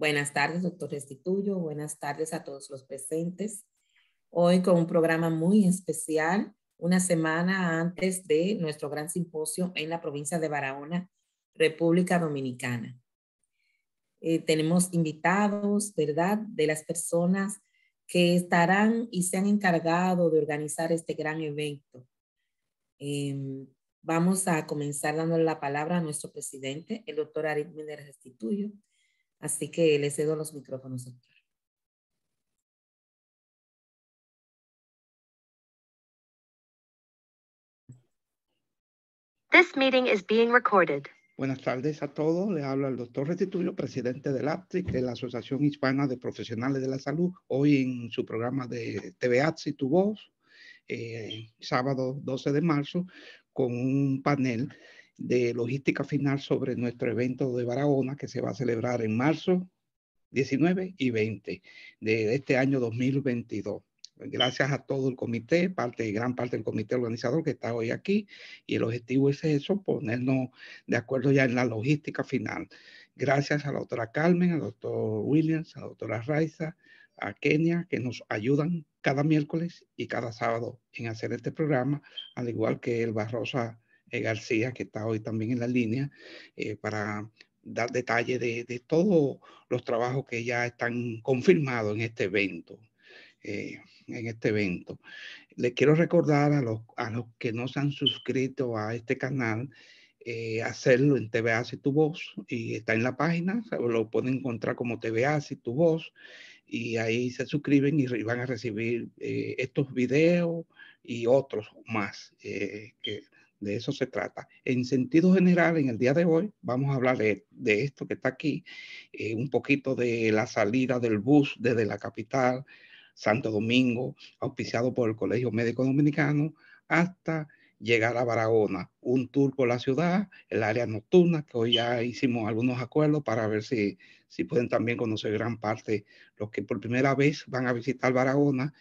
Buenas tardes, doctor Restituyo. Buenas tardes a todos los presentes. Hoy con un programa muy especial, una semana antes de nuestro gran simposio en la provincia de Barahona, República Dominicana. Eh, tenemos invitados, ¿verdad?, de las personas que estarán y se han encargado de organizar este gran evento. Em, vamos a comenzar dándole la palabra a nuestro presidente, el doctor Aritmíndez Restituyo, Así que le cedo los micrófonos, doctor. This meeting is being recorded. Buenas tardes a todos. Le habla el doctor Restituyo, presidente del APTIC, de la Asociación Hispana de Profesionales de la Salud, hoy en su programa de TV y Tu Voz, eh, sábado 12 de marzo, con un panel de logística final sobre nuestro evento de Barahona que se va a celebrar en marzo 19 y 20 de este año 2022. Gracias a todo el comité, parte, gran parte del comité organizador que está hoy aquí y el objetivo es eso, ponernos de acuerdo ya en la logística final. Gracias a la doctora Carmen, al doctor Williams, a la doctora Raiza, a Kenia, que nos ayudan cada miércoles y cada sábado en hacer este programa, al igual que el Barrosa García, que está hoy también en la línea, eh, para dar detalle de, de, todos los trabajos que ya están confirmados en este evento. Eh, en este evento. Les quiero recordar a los, a los que no se han suscrito a este canal, hacerlo en TVA y tu voz y está en la página, lo pueden encontrar como TVA y tu voz y ahí se suscriben y van a recibir estos videos y otros más que de eso se trata. En sentido general, en el día de hoy vamos a hablar de, esto que está aquí, eh, un poquito de la salida del bus desde la capital, Santo Domingo, auspiciado por el Colegio Médico Dominicano, hasta llegar a Barahona, un tour por la ciudad, el área nocturna, que hoy ya hicimos algunos acuerdos para ver si, si pueden también conocer gran parte, los que por primera vez van a visitar Barahona,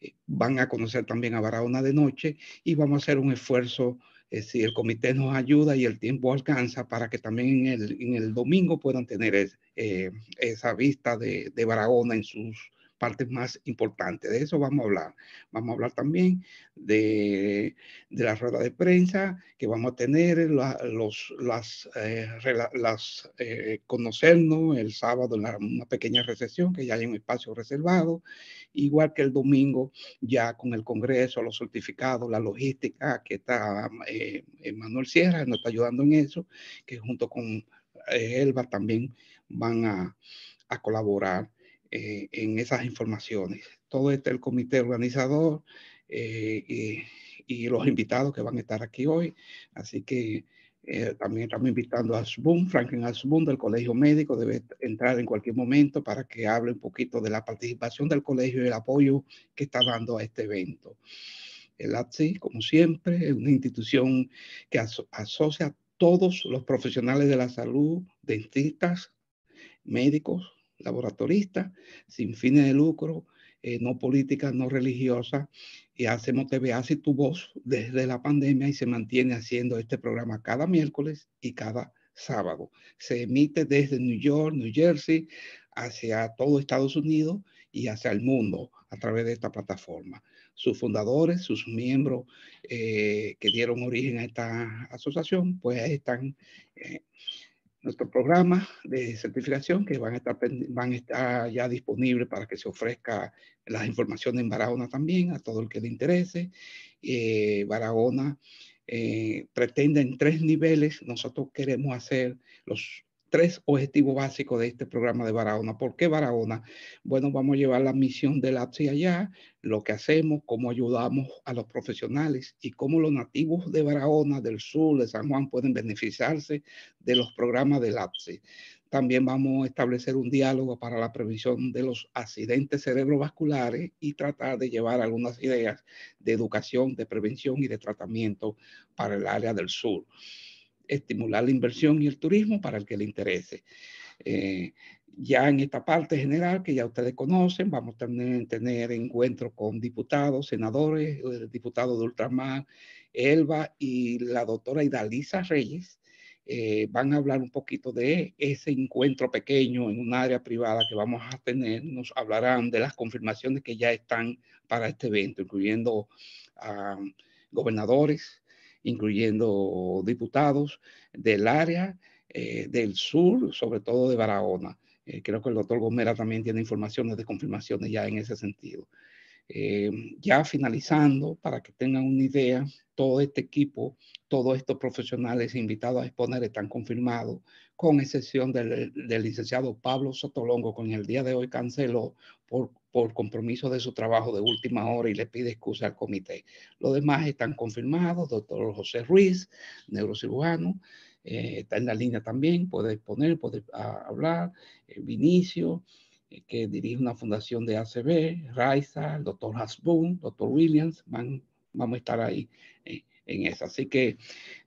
eh, van a conocer también a Barahona de noche y vamos a hacer un esfuerzo eh, si el comité nos ayuda y el tiempo alcanza para que también en el, en el domingo puedan tener eh, esa vista de, de Barahona en sus partes más importantes. De eso vamos a hablar. Vamos a hablar también de, de la rueda de prensa que vamos a tener, los, las, eh, las eh, conocernos el sábado en una pequeña recesión, que ya hay un espacio reservado, igual que el domingo ya con el Congreso, los certificados, la logística, que está eh, Manuel Sierra, nos está ayudando en eso, que junto con Elba también van a, a colaborar eh, en esas informaciones. Todo este el comité organizador eh, y, los invitados que van a estar aquí hoy. Así que eh, también estamos invitando a Asbun, Franklin Asbun del Colegio Médico, debe entrar en cualquier momento para que hable un poquito de la participación del colegio y el apoyo que está dando a este evento. El ATSI, como siempre, es una institución que asocia a todos los profesionales de la salud, dentistas, médicos, laboratorista, sin fines de lucro, eh, no política, no religiosa, y hacemos TV Hace tu voz desde la pandemia y se mantiene haciendo este programa cada miércoles y cada sábado. Se emite desde New York, New Jersey, hacia todo Estados Unidos y hacia el mundo a través de esta plataforma. Sus fundadores, sus miembros eh, que dieron origen a esta asociación, pues están eh, nuestro programa de certificación que van a estar, van a estar ya disponibles para que se ofrezca las informaciones en Barahona también a todo el que le interese. Eh, Barahona eh, pretende en tres niveles, nosotros queremos hacer los tres objetivos básicos de este programa de Barahona. ¿Por qué Barahona? Bueno, vamos a llevar la misión del APSI allá, lo que hacemos, cómo ayudamos a los profesionales y cómo los nativos de Barahona, del sur, de San Juan, pueden beneficiarse de los programas del APSI. También vamos a establecer un diálogo para la prevención de los accidentes cerebrovasculares y tratar de llevar algunas ideas de educación, de prevención y de tratamiento para el área del sur estimular la inversión y el turismo para el que le interese. Eh, ya en esta parte general que ya ustedes conocen, vamos a tener, tener encuentros con diputados, senadores, el diputado de Ultramar, Elba y la doctora Idalisa Reyes, eh, van a hablar un poquito de ese encuentro pequeño en un área privada que vamos a tener. Nos hablarán de las confirmaciones que ya están para este evento, incluyendo a gobernadores, incluyendo diputados del área eh, del sur, sobre todo de Barahona. Eh, creo que el doctor Gomera también tiene informaciones de confirmaciones ya en ese sentido. Eh, ya finalizando, para que tengan una idea, todo este equipo, todos estos profesionales invitados a exponer están confirmados, con excepción del, licenciado Pablo Sotolongo, con el día de hoy canceló por, compromiso de su trabajo de última hora y le pide excusa al comité. Los demás están confirmados, doctor José Ruiz, neurocirujano, eh, está en la línea también, puede exponer, puede ah, hablar, eh, Vinicio, que dirige una fundación de ACB, Raiza, el doctor Hasbun, doctor Williams, van, vamos a estar ahí eh, en eso. Así que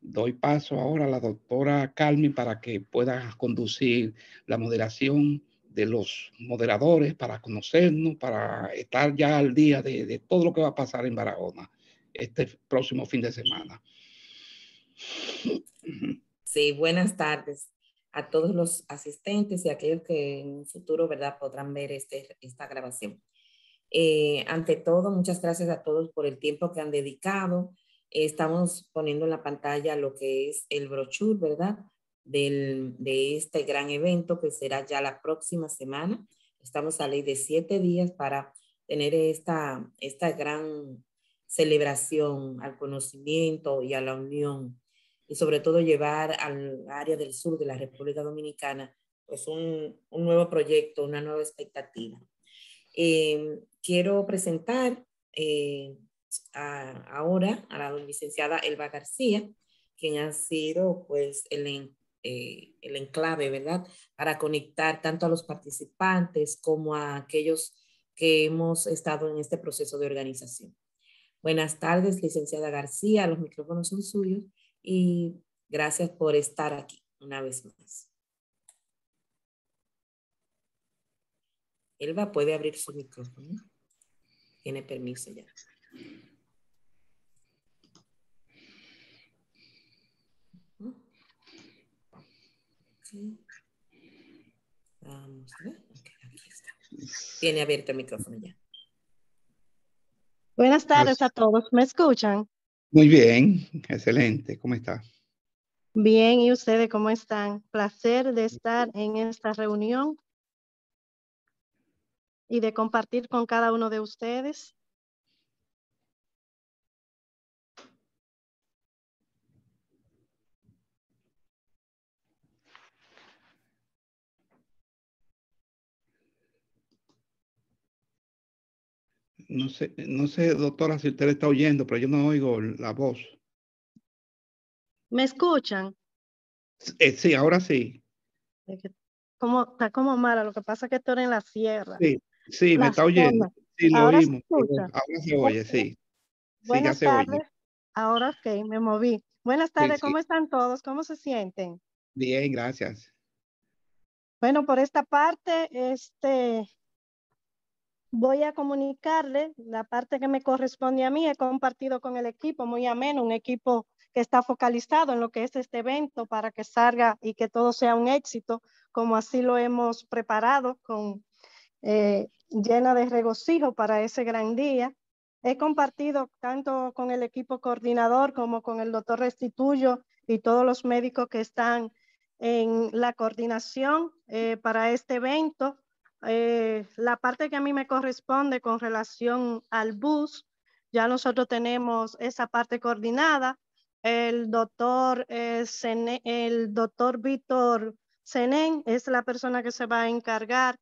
doy paso ahora a la doctora Carmen para que pueda conducir la moderación de los moderadores para conocernos, para estar ya al día de, de todo lo que va a pasar en Barahona este próximo fin de semana. Sí, buenas tardes a todos los asistentes y a aquellos que en un futuro, ¿verdad?, podrán ver este, esta grabación. Eh, ante todo, muchas gracias a todos por el tiempo que han dedicado. estamos poniendo en la pantalla lo que es el brochure, ¿verdad?, Del, de este gran evento que será ya la próxima semana. Estamos a ley de siete días para tener esta, esta gran celebración al conocimiento y a la unión y sobre todo llevar al área del sur de la República Dominicana pues un, un nuevo proyecto, una nueva expectativa. Eh, quiero presentar eh, ahora a la licenciada Elba García, quien ha sido pues el, eh, el enclave, ¿verdad? Para conectar tanto a los participantes como a aquellos que hemos estado en este proceso de organización. Buenas tardes, licenciada García, los micrófonos son suyos y gracias por estar aquí una vez más. Elba puede abrir su micrófono. Tiene permiso ya. Vamos a ver. aquí está. Tiene abierto el micrófono ya. Buenas tardes a todos. ¿Me escuchan? Muy bien, excelente. ¿Cómo está? Bien, ¿y ustedes cómo están? Placer de estar en esta reunión y de compartir con cada uno de ustedes. No sé, no sé, doctora, si usted está oyendo, pero yo no oigo la voz. ¿Me escuchan? Eh, sí, ahora sí. Como, está como mala, lo que pasa es que estoy en la sierra. Sí, sí, me está oyendo. Sí, lo oímos. ahora se oye, sí. Buenas tardes. Ahora ok, me moví. Buenas tardes, ¿cómo están todos? ¿Cómo se sienten? Bien, gracias. Bueno, por esta parte, este, voy a comunicarle la parte que me corresponde a mí. He compartido con el equipo muy ameno, un equipo que está focalizado en lo que es este evento para que salga y que todo sea un éxito, como así lo hemos preparado, con, eh, llena de regocijo para ese gran día. He compartido tanto con el equipo coordinador como con el doctor Restituyo y todos los médicos que están en la coordinación eh, para este evento eh, la parte que a mí me corresponde con relación al bus, ya nosotros tenemos esa parte coordinada. El doctor, eh, el doctor Víctor Senén es la persona que se va a encargar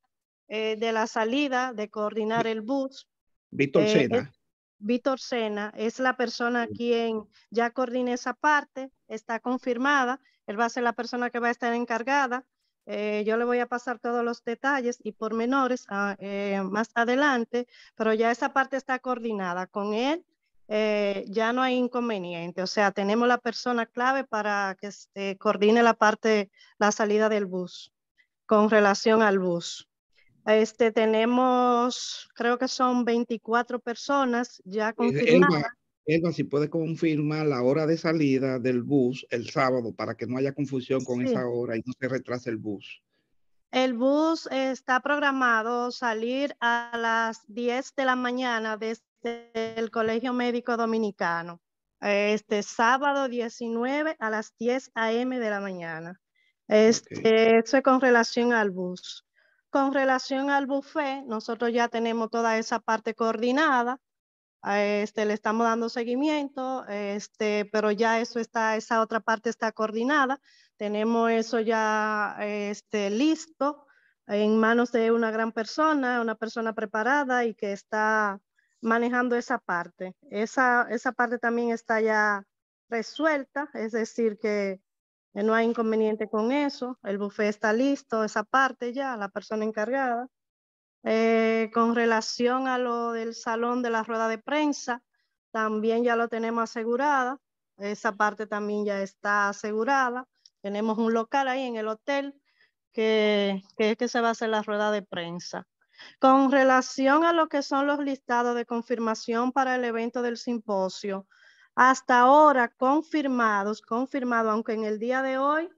eh, de la salida, de coordinar el bus. Víctor Sena. Víctor Sena es la persona quien ya coordina esa parte, está confirmada. Él va a ser la persona que va a estar encargada eh, yo le voy a pasar todos los detalles y pormenores a, ah, eh, más adelante, pero ya esa parte está coordinada con él. Eh, ya no hay inconveniente, o sea, tenemos la persona clave para que este, coordine la parte, la salida del bus con relación al bus. Este, tenemos, creo que son 24 personas ya confirmadas. Elba, si puede confirmar la hora de salida del bus el sábado para que no haya confusión con Sí. esa hora y no se retrase el bus. El bus está programado salir a las 10 de la mañana desde el Colegio Médico Dominicano. Este sábado 19 a las 10 a.m. de la mañana. Este, Eso es con relación al bus. Con relación al buffet, nosotros ya tenemos toda esa parte coordinada. Este, le estamos dando seguimiento, este, pero ya eso está, esa otra parte está coordinada. Tenemos eso ya este, listo en manos de una gran persona, una persona preparada y que está manejando esa parte. Esa, esa parte también está ya resuelta, es decir, que no hay inconveniente con eso. El buffet está listo, esa parte ya, la persona encargada. Eh, con relación a lo del salón de la rueda de prensa, también ya lo tenemos asegurada. Esa parte también ya está asegurada. Tenemos un local ahí en el hotel que, que es que se va a hacer la rueda de prensa. Con relación a lo que son los listados de confirmación para el evento del simposio, hasta ahora confirmados, confirmado, aunque en el día de hoy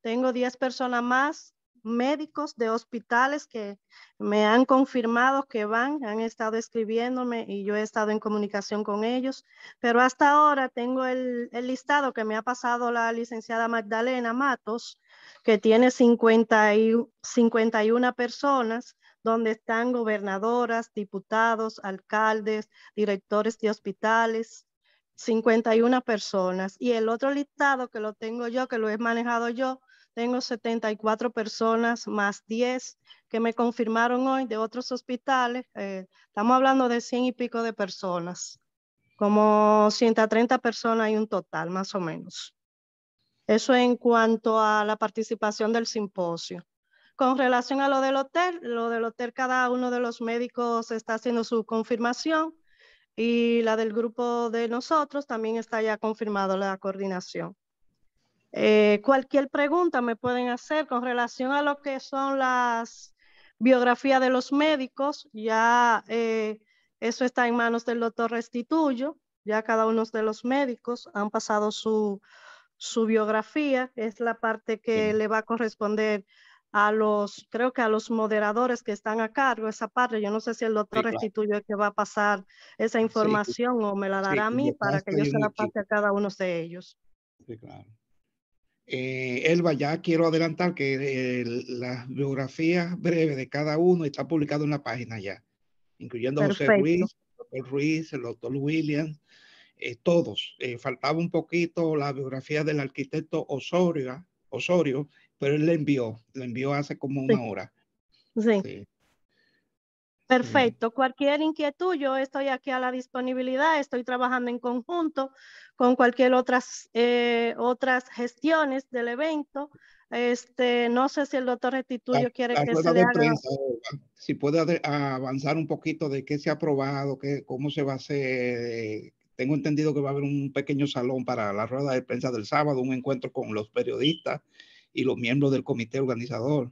tengo 10 personas más, médicos de hospitales que me han confirmado que van, han estado escribiéndome y yo he estado en comunicación con ellos, pero hasta ahora tengo el, listado que me ha pasado la licenciada Magdalena Matos, que tiene 50 y, 51 personas donde están gobernadoras, diputados, alcaldes, directores de hospitales, 51 personas. Y el otro listado que lo tengo yo, que lo he manejado yo, tengo 74 personas más 10 que me confirmaron hoy de otros hospitales. Eh, estamos hablando de 100 y pico de personas, como 130 personas y un total, más o menos. Eso en cuanto a la participación del simposio. Con relación a lo del hotel, lo del hotel, cada uno de los médicos está haciendo su confirmación y la del grupo de nosotros también está ya confirmado la coordinación. Eh, cualquier pregunta me pueden hacer con relación a lo que son las biografías de los médicos. Ya eh, eso está en manos del doctor Restituyo. Ya cada uno de los médicos han pasado su, su biografía. Es la parte que Sí. le va a corresponder a los, creo que a los moderadores que están a cargo, esa parte. Yo no sé si el doctor. Restituyo es que va a pasar esa información o me la dará a mí para que yo se la pase a cada uno de ellos. Sí, claro. Eh, Elba, ya quiero adelantar que eh, las biografías breves de cada uno está publicado en la página ya, incluyendo a José Perfecto. Ruiz, el doctor Ruiz, el doctor Williams, eh, todos. Eh, faltaba un poquito la biografía del arquitecto Osorio, Osorio, pero él le envió, le envió hace como una Sí. hora. Sí. Sí. Perfecto. Cualquier inquietud, yo estoy aquí a la disponibilidad, estoy trabajando en conjunto con cualquier otras, eh, otras gestiones del evento. Este, no sé si el doctor La, Restituyo quiere la que se le de haga. prensa, si puede avanzar un poquito de qué se ha aprobado, qué, cómo se va a hacer. Tengo entendido que va a haber un pequeño salón para la rueda de prensa del sábado, un encuentro con los periodistas y los miembros del comité organizador.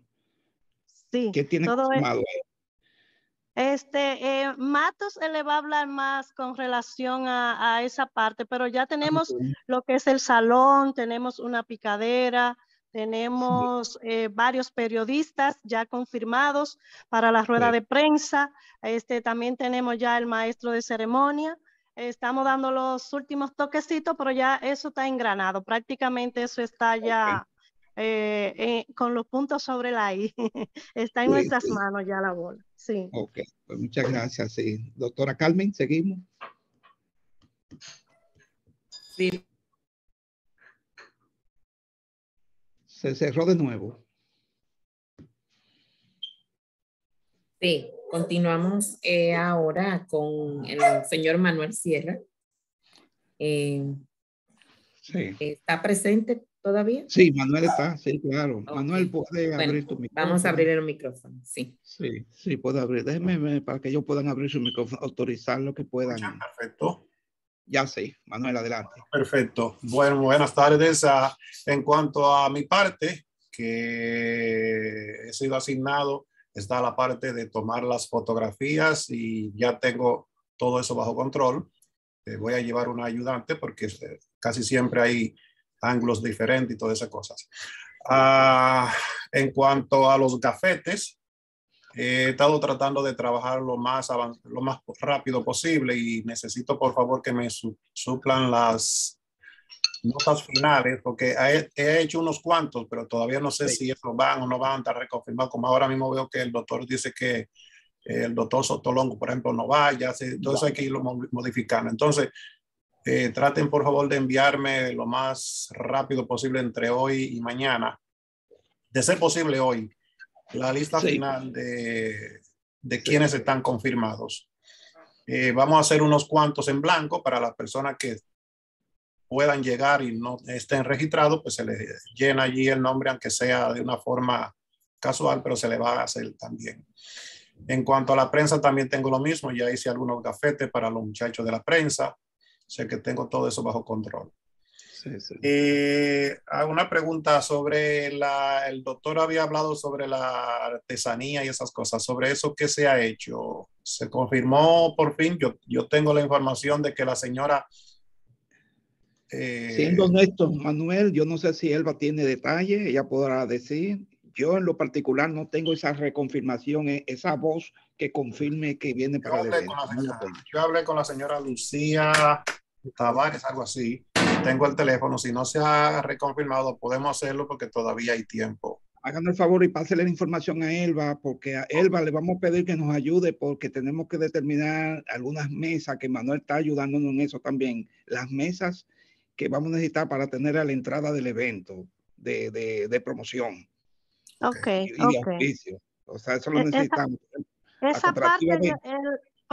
Sí, ¿Qué tiene todo? Este, eh, Matos le va a hablar más con relación a, a esa parte, pero ya tenemos lo que es el salón, tenemos una picadera, tenemos eh, varios periodistas ya confirmados para la rueda de prensa. Este, también tenemos ya el maestro de ceremonia. Estamos dando los últimos toquecitos, pero ya eso está engranado. Prácticamente eso está ya eh, eh, con los puntos sobre la I. está en Sí, nuestras sí. manos ya la bola. Sí. Ok, pues muchas gracias. Sí. Doctora Carmen, seguimos. Sí, Se cerró de nuevo. sí. Continuamos eh, ahora con el señor Manuel Sierra. Eh, Sí. ¿Está presente todavía? Sí, Manuel está, sí, claro. Ok. Manuel, puede Bueno, abrir tu micrófono. Vamos a abrir el micrófono, sí. Sí, sí, puede abrir. Déjenme para que ellos puedan abrir su micrófono, autorizar lo que puedan. Perfecto, Ya sí, Manuel, adelante. perfecto. Bueno, buenas tardes. En cuanto a mi parte, que he sido asignado, está la parte de tomar las fotografías y ya tengo todo eso bajo control. eh, voy a llevar una ayudante porque eh, casi siempre hay ángulos diferentes y todas esas cosas. Ah, en cuanto a los gafetes, he estado tratando de trabajar lo más, lo más rápido posible y necesito por favor que me suplan las notas finales, porque he, hecho unos cuantos, pero todavía no sé si eso van o no van a estar reconfirmados. Como ahora mismo veo que el doctor dice que el doctor Sotolongo, por ejemplo, no vaya, entonces hay que irlo modificando. Entonces, eh, traten por favor de enviarme lo más rápido posible entre hoy y mañana, de ser posible hoy, la lista final de, de quienes están confirmados. Eh, vamos a hacer unos cuantos en blanco para las personas que puedan llegar y no estén registrados, pues se les llena allí el nombre, aunque sea de una forma casual, pero se le va a hacer también. En cuanto a la prensa, también tengo lo mismo. Ya hice algunos gafetes para los muchachos de la prensa. Sé que tengo todo eso bajo control. Sí, sí. Eh, una pregunta sobre la, el doctor había hablado sobre la artesanía y esas cosas, sobre eso ¿qué se ha hecho. Se confirmó por fin, yo, yo tengo la información de que la señora eh, Siendo honesto, Manuel, yo no sé si Elba tiene detalle, ella podrá decir. Yo en lo particular no tengo esa reconfirmación, e, esa voz que confirme que viene para evento. yo hablé con la señora Lucía Tavares, algo así. Tengo el teléfono, si no se ha reconfirmado, podemos hacerlo porque todavía hay tiempo. Hagan el favor y pásenle la información a Elba, porque a Elba le vamos a pedir que nos ayude, porque tenemos que determinar algunas mesas, que Manuel está ayudándonos en eso también. Las mesas que vamos a necesitar para tener a la entrada del evento de, de, de promoción. Ok, y, y O sea, eso lo e, necesitamos. Esa, parte, el,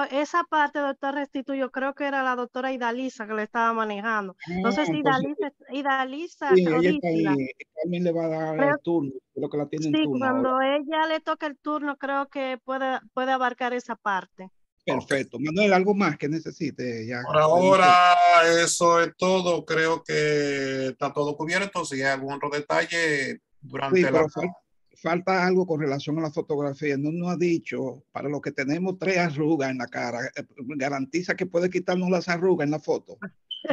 esa parte, doctor Restituyo, creo que era la doctora Idalisa que le estaba manejando. Entonces, ah, Idalisa, Idalisa sí, ella está ahí, también le va a dar el turno, creo que la tiene sí, en turno. cuando ella le toca el turno, creo que puede, puede abarcar esa parte. Perfecto. Manuel, ¿algo más que necesite? Ya, Por ahora, eso es todo. Creo que está todo cubierto. Si hay algún otro detalle durante la... falta, algo con relación a la fotografía. No nos ha dicho, para los que tenemos tres arrugas en la cara, eh, garantiza que puede quitarnos las arrugas en la foto.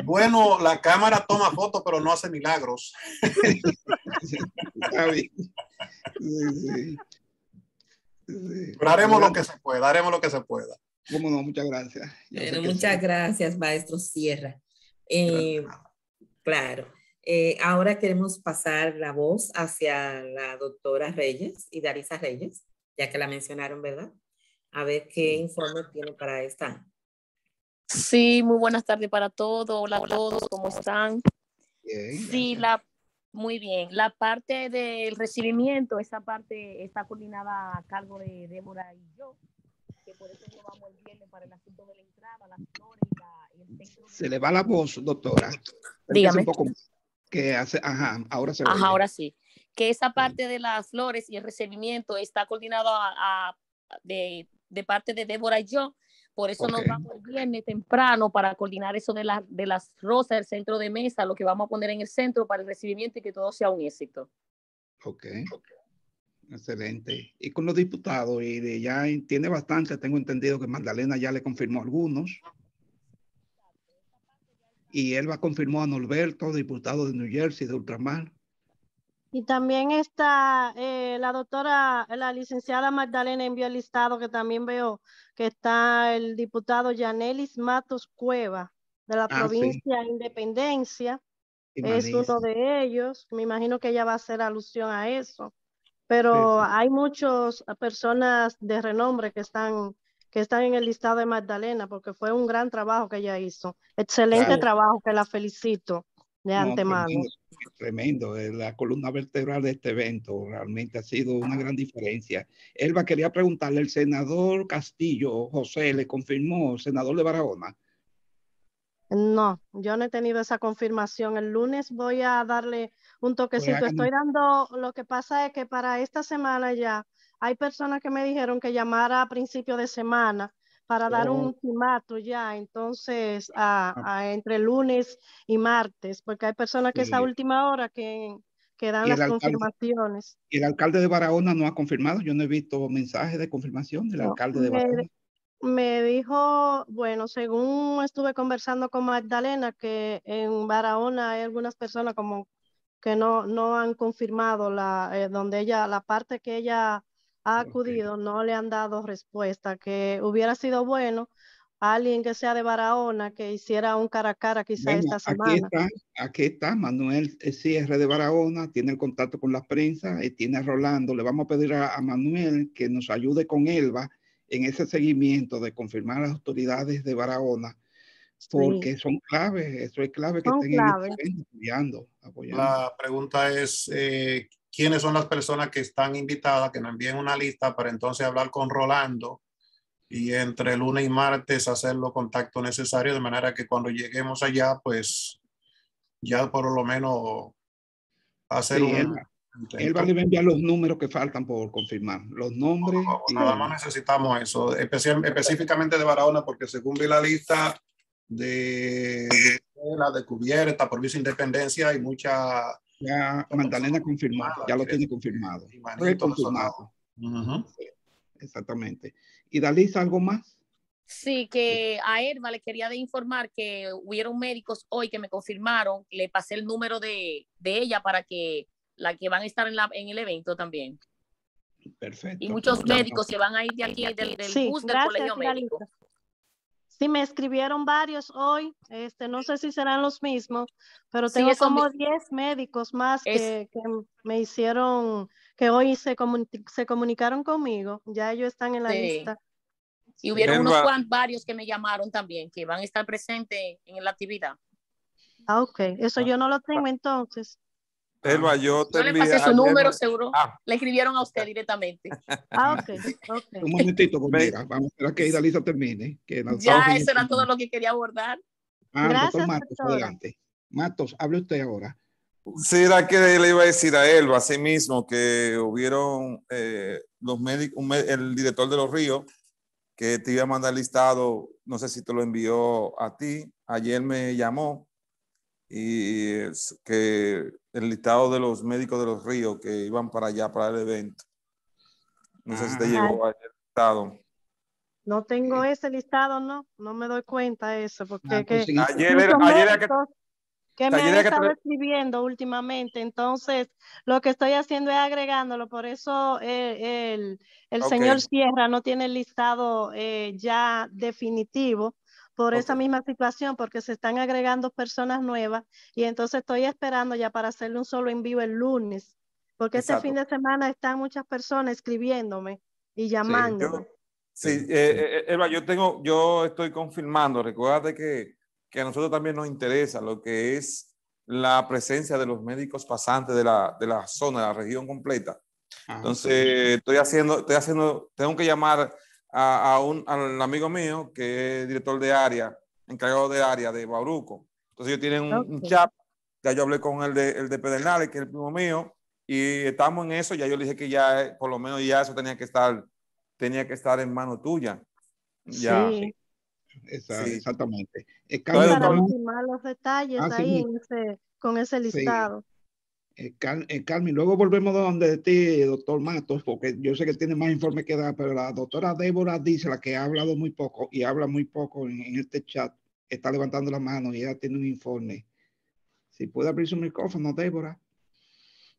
Bueno, la cámara toma fotos, pero no hace milagros. Está bien. Pero haremos lo que se pueda, haremos lo que se pueda. Cómo no, muchas gracias. Bueno, muchas gracias, maestro Sierra. Eh, claro. Eh, ahora queremos pasar la voz hacia la doctora Reyes y Darisa Reyes, ya que la mencionaron, ¿verdad? A ver qué informe tiene para esta. Sí, muy buenas tardes para todos. Hola a todos, ¿cómo están? Bien, sí, la, muy bien. La parte del recibimiento, esa parte está coordinada a cargo de Débora y yo por eso vamos el viernes para el asunto de la entrada, las flores y, el centro. Se le va la voz, doctora. Dígame. Un poco que hace, ajá, ahora se Ajá, ahora sí. Que esa parte de las flores y el recibimiento está coordinado a, de, de, parte de Débora y yo. Por eso nos vamos el viernes temprano para coordinar eso de, la, de las rosas, el centro de mesa, lo que vamos a poner en el centro para el recibimiento y que todo sea un éxito. Ok. okay. Excelente. Y con los diputados, y de ya tiene bastante, tengo entendido que Magdalena ya le confirmó algunos. Y él va confirmó a Norberto, diputado de New Jersey, de Ultramar. Y también está eh, la doctora, la licenciada Magdalena envió el listado que también veo que está el diputado Yanelis Matos Cueva de la ah, provincia de Independencia. Es uno de ellos. Me imagino que ella va a hacer alusión a eso pero hay muchas personas de renombre que están que están en el listado de Magdalena porque fue un gran trabajo que ella hizo. Excelente trabajo, que la felicito de antemano. Tremendo, es la columna vertebral de este evento. Realmente ha sido una gran diferencia. Elba, quería preguntarle, el senador Castillo, José, le confirmó, senador de Barahona, no, yo no he tenido esa confirmación. El lunes voy a darle un toquecito. Estoy dando, lo que pasa es que para esta semana ya hay personas que me dijeron que llamara a principio de semana para dar un oh. ultimato ya, entonces, a, ah. entre lunes y martes, porque hay personas que esa última hora que, que dan las confirmaciones. ¿Y el alcalde de Barahona no ha confirmado? Yo no he visto mensaje de confirmación del alcalde de Barahona. me dijo, bueno, según estuve conversando con Magdalena, que en Barahona hay algunas personas como que no, no han confirmado la, eh, donde ella, la parte que ella ha acudido, no le han dado respuesta, que hubiera sido bueno alguien que sea de Barahona que hiciera un cara a cara quizá esta semana. Aquí está, aquí está Manuel Cierre de Barahona, tiene el contacto con la prensa y tiene a Rolando. Le vamos a pedir a, Manuel que nos ayude con Elba en ese seguimiento de confirmar a las autoridades de Barahona porque son claves, eso es clave que estén apoyando, apoyando, La pregunta es, eh, ¿quiénes son las personas que están invitadas, que nos envíen una lista para entonces hablar con Rolando y entre lunes y martes hacer los contactos necesarios de manera que cuando lleguemos allá, pues ya por lo menos hacer un... Él, va a enviar los números que faltan por confirmar, los nombres. nada más necesitamos eso, específicamente de Barahona, porque según vi la lista, de, la de cubierta, por visa independencia y mucha... Ya Magdalena confirmado, ya lo tiene confirmado. confirmado. exactamente. ¿Y Dalisa algo más? Sí, que a Erma le quería de informar que hubieron médicos hoy que me confirmaron, le pasé el número de, de ella para que la que van a estar en, la, en el evento también. Perfecto. Y muchos médicos que van a ir de aquí del, del bus del colegio médico. Sí, me escribieron varios hoy, este, no sé si serán los mismos, pero tengo como 10 médicos más que, me hicieron, que hoy se, se comunicaron conmigo, ya ellos están en la lista. Y hubieron unos cuantos, varios que me llamaron también, que van a estar presentes en la actividad. Ah, ok, eso yo no lo tengo entonces. Elba, yo te le pasé su número, seguro. Ah. Le escribieron a usted directamente. Ah, ok. okay. Un momentito, conmigo. Vamos a esperar que Idalisa termine. Que ya, eso era todo lo que quería abordar. Ah, Gracias, Matos, adelante. Matos, hable usted ahora. Sí, era que le iba a decir a él, así mismo, que hubieron eh, los médicos, el director de los ríos, que te iba a mandar listado, no sé si te lo envió a ti, ayer me llamó y que el listado de los médicos de los ríos que iban para allá para el evento. No sé si te llegó el listado. No tengo ese listado, no, no me doy cuenta eso, porque ah, pues que, ayer, ayer que, que me han estado escribiendo últimamente, entonces lo que estoy haciendo es agregándolo, por eso eh, el, el, señor Sierra no tiene el listado eh, ya definitivo, por esa misma situación, porque se están agregando personas nuevas y entonces estoy esperando ya para hacerle un solo envío el lunes, porque este fin de semana están muchas personas escribiéndome y llamándome. Sí, eh, eh, Eva, yo tengo, yo estoy confirmando, recuerda que, que a nosotros también nos interesa lo que es la presencia de los médicos pasantes de la, de la zona, de la región completa. Ah, entonces, estoy haciendo, estoy haciendo, tengo que llamar a, un, al amigo mío que es director de área, encargado de área de Bauruco. Entonces ellos tienen un, chat, ya yo hablé con el de, el de Pedernales, que es el primo mío, y estamos en eso, ya yo le dije que ya, por lo menos ya eso tenía que estar, tenía que estar en mano tuya. Ya. Sí. Exactamente. Eh, para los detalles ah, ahí con ese listado. Eh, eh, Carmen, luego volvemos donde ti, doctor Matos, porque yo sé que tiene más informe que dar, pero la doctora Débora dice, la que ha hablado muy poco y habla muy poco en, en este chat, está levantando la mano y ella tiene un informe. Si puede abrir su micrófono, Débora.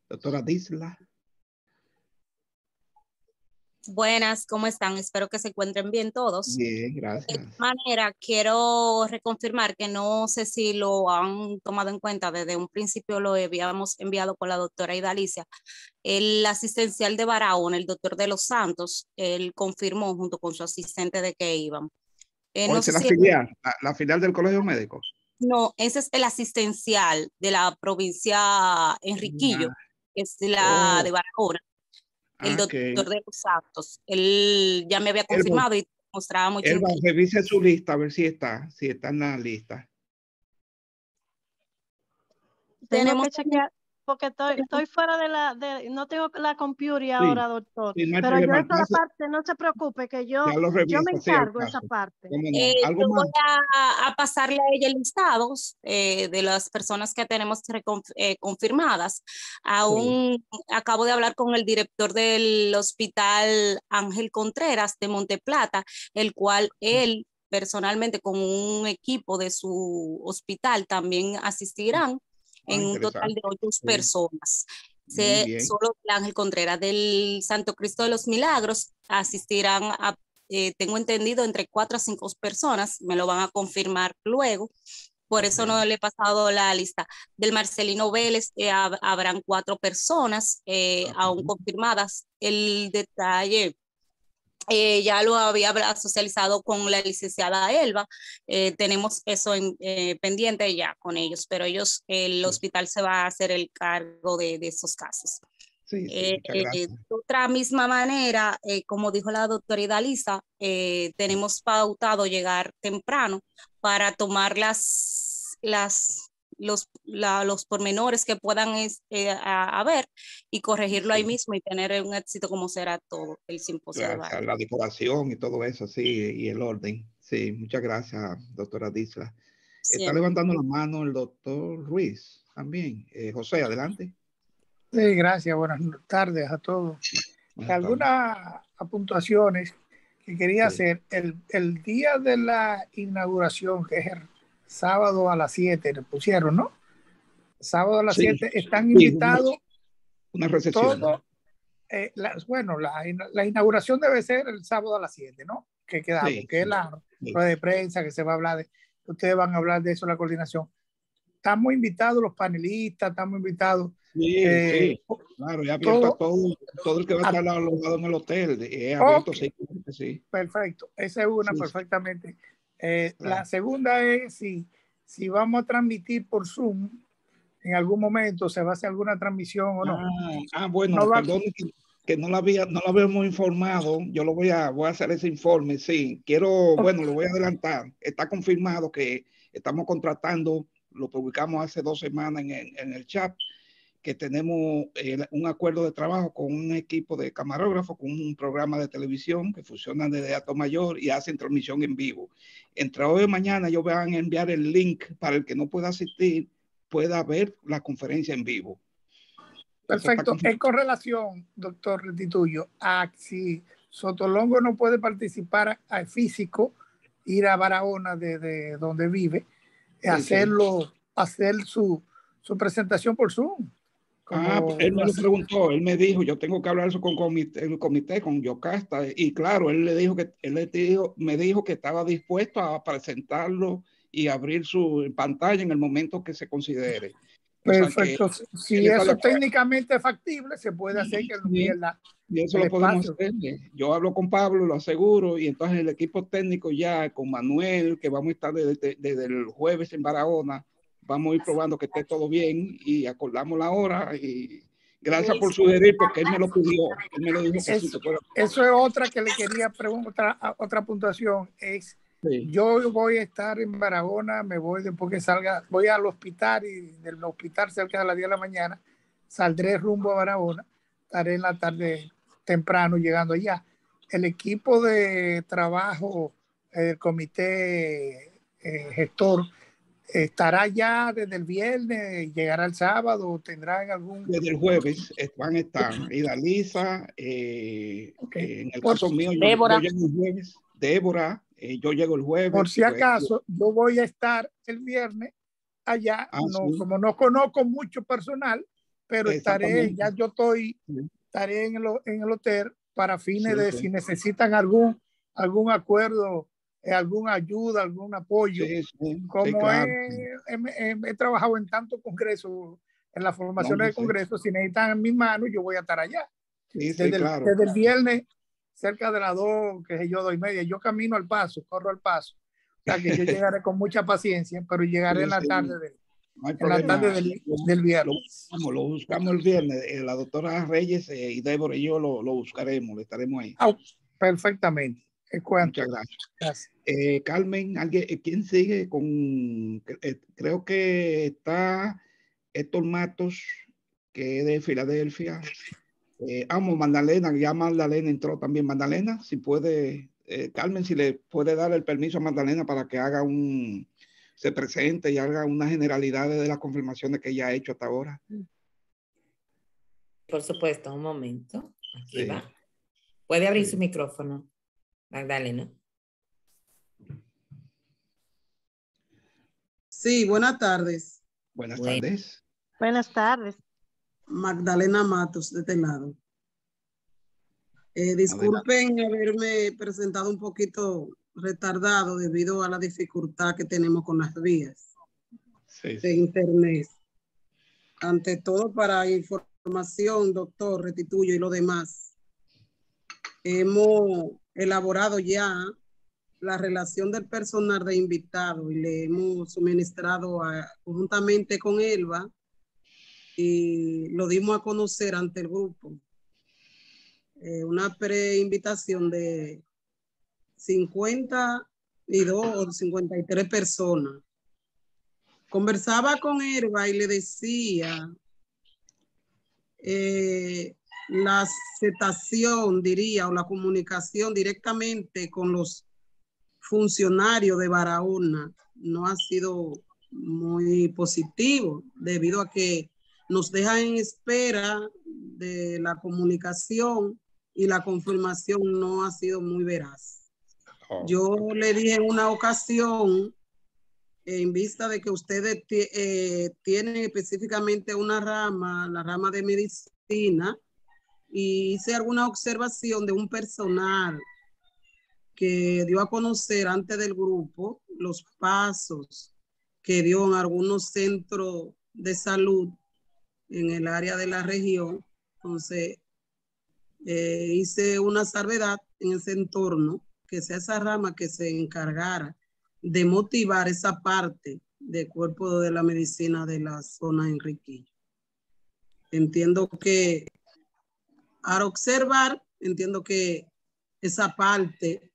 Doctora Disla. Buenas, ¿cómo están? Espero que se encuentren bien todos. Bien, gracias. De manera, quiero reconfirmar que no sé si lo han tomado en cuenta, desde un principio lo habíamos enviado con la doctora Idalicia. El asistencial de Barahona, el doctor de los Santos, él confirmó junto con su asistente de que iban. Eh, no la, filial, la, filial del Colegio Médico? No, ese es el asistencial de la provincia Enriquillo, que es la oh. de Barahona el ah, doctor de los Santos. Él ya me había confirmado y mostraba mucho. Él revise su lista a ver si está, si está en la lista. Tenemos que chequear, porque estoy, estoy fuera de la, de, no tengo la computer ahora, doctor. pero yo esa parte, no se preocupe, que yo, yo me encargo esa parte. Eh, voy a, a, pasarle a ella listados eh, de las personas que tenemos eh, confirmadas. Aún acabo de hablar con el director del hospital Ángel Contreras de Monteplata, el cual él personalmente con un equipo de su hospital también asistirán Ah, en un total de ocho personas. Se, solo el Ángel Contreras del Santo Cristo de los Milagros asistirán a, eh, tengo entendido, entre cuatro a cinco personas, me lo van a confirmar luego. Por eso no le he pasado la lista. Del Marcelino Vélez eh, habrán cuatro personas eh, aún confirmadas. El detalle eh, ya lo había socializado con la licenciada Elba, eh, tenemos eso en, eh, pendiente ya con ellos, pero ellos, el hospital se va a hacer el cargo de, de esos casos. Sí, de otra misma manera, como dijo la doctora Idalisa, tenemos pautado llegar temprano para tomar las, las los, los pormenores que puedan eh, haber y corregirlo ahí mismo y tener un éxito como será todo el simposio. La, la, decoración y todo eso, sí, y el orden. Sí, muchas gracias, doctora Disla. Está levantando la mano el doctor Ruiz también. Eh, José, adelante. Sí, gracias. Buenas tardes a todos. Algunas apuntuaciones que quería hacer. El, el, día de la inauguración, que es el sábado a las 7, le pusieron, ¿no? Sábado a las 7, están invitados. una, recepción. Eh, bueno, la, la, inauguración debe ser el sábado a las 7, ¿no? Que quedamos, que es la rueda de prensa, que se va a hablar de, ustedes van a hablar de eso, la coordinación. Estamos invitados los panelistas, estamos invitados. Sí, eh, claro, ya abierto todo, todo, el que va a estar alojado en el hotel. Es abierto, sí, Perfecto, esa es una perfectamente. Eh, la segunda es si, si vamos a transmitir por Zoom, en algún momento se va a hacer alguna transmisión o no. Ah, ah bueno, perdón que, no la había, no la habíamos informado. Yo lo voy a, voy a hacer ese informe. Sí, quiero, bueno, lo voy a adelantar. Está confirmado que estamos contratando, lo publicamos hace dos semanas en, en el chat que tenemos eh, un acuerdo de trabajo con un equipo de camarógrafos, con un programa de televisión que funciona desde Ato Mayor y hacen transmisión en vivo. Entre hoy y mañana ellos van a enviar el link para el que no pueda asistir, pueda ver la conferencia en vivo. Perfecto. En correlación, doctor Retituyo, a si Sotolongo no puede participar a físico, ir a Barahona desde donde vive, hacerlo, hacer su, su presentación por Zoom. Ah, pues, él me lo preguntó, él me dijo, yo tengo que hablar eso con comité, el comité, con Yocasta, y claro, él le dijo que, él le dijo, me dijo que estaba dispuesto a presentarlo y abrir su pantalla en el momento que se considere. Perfecto, si eso es técnicamente factible, se puede hacer que lo Y eso lo podemos hacer. Yo hablo con Pablo, lo aseguro, y entonces el equipo técnico ya, con Manuel, que vamos a estar desde, desde el jueves en Barahona, vamos a ir probando que esté todo bien y acordamos la hora y gracias por sugerir porque él me lo pidió, él me lo dijo eso, eso es otra que le quería preguntar, otra puntuación es yo voy a estar en Barahona, me voy después que salga, voy al hospital y del hospital cerca de las 10 de la mañana, saldré rumbo a Barahona, estaré en la tarde temprano llegando allá. El equipo de trabajo, el comité eh, gestor, ¿Estará ya desde el viernes? ¿Llegará el sábado? ¿Tendrán algún...? Desde el jueves van a estar Idalisa, eh, eh, en el caso mío, yo, Débora. llego el jueves. Débora, eh, yo llego el jueves. Por si acaso, yo voy a estar el viernes allá, ah, no, como no conozco mucho personal, pero estaré, ya yo estoy, estaré en el, en el hotel para fines de si necesitan algún, algún acuerdo alguna ayuda, algún apoyo. Como he, trabajado en tantos congresos, en la formación del congreso, si necesitan en mis manos, yo voy a estar allá. desde, el, desde, el, viernes, cerca de las dos, que sé yo, dos y media, yo camino al paso, corro al paso. O sea que yo llegaré con mucha paciencia, pero llegaré en la tarde, de, en la tarde del, del, viernes. Lo, lo, buscamos el viernes. Eh, la doctora Reyes eh, y Débora y yo lo, lo buscaremos, estaremos ahí. Ah, perfectamente. Muchas gracias. Eh, Carmen, ¿alguien, eh, ¿quién sigue con? Eh, creo que está Héctor Matos que es de Filadelfia. Eh, amo Magdalena, ya Magdalena entró también. Magdalena, si puede, eh, Carmen, si le puede dar el permiso a Magdalena para que haga un, se presente y haga una generalidad de las confirmaciones que ella ha hecho hasta ahora. Por supuesto, un momento. Aquí va. Puede abrir su micrófono, Magdalena. Sí, buenas tardes. Buenas tardes. Buenas tardes. Magdalena Matos, de este lado. Eh, disculpen haberme presentado un poquito retardado debido a la dificultad que tenemos con las vías de internet. Ante todo, para información, doctor Retituyo y lo demás, hemos elaborado ya la relación del personal de invitado y le hemos suministrado conjuntamente con Elba y lo dimos a conocer ante el grupo. Eh, una preinvitación de 52 o 53 personas. Conversaba con Elba y le decía eh, la aceptación, diría, o la comunicación directamente con los funcionarios de Barahona no ha sido muy positivo debido a que nos deja en espera de la comunicación y la confirmación no ha sido muy veraz. Oh. Yo le dije en una ocasión, en vista de que ustedes eh, tienen específicamente una rama, la rama de medicina, y hice alguna observación de un personal que dio a conocer antes del grupo los pasos que dio en algunos centros de salud en el área de la región. Entonces, eh, hice una salvedad en ese entorno, que sea esa rama que se encargara de motivar esa parte del cuerpo de la medicina de la zona Enriquillo. Entiendo que, al observar, entiendo que esa parte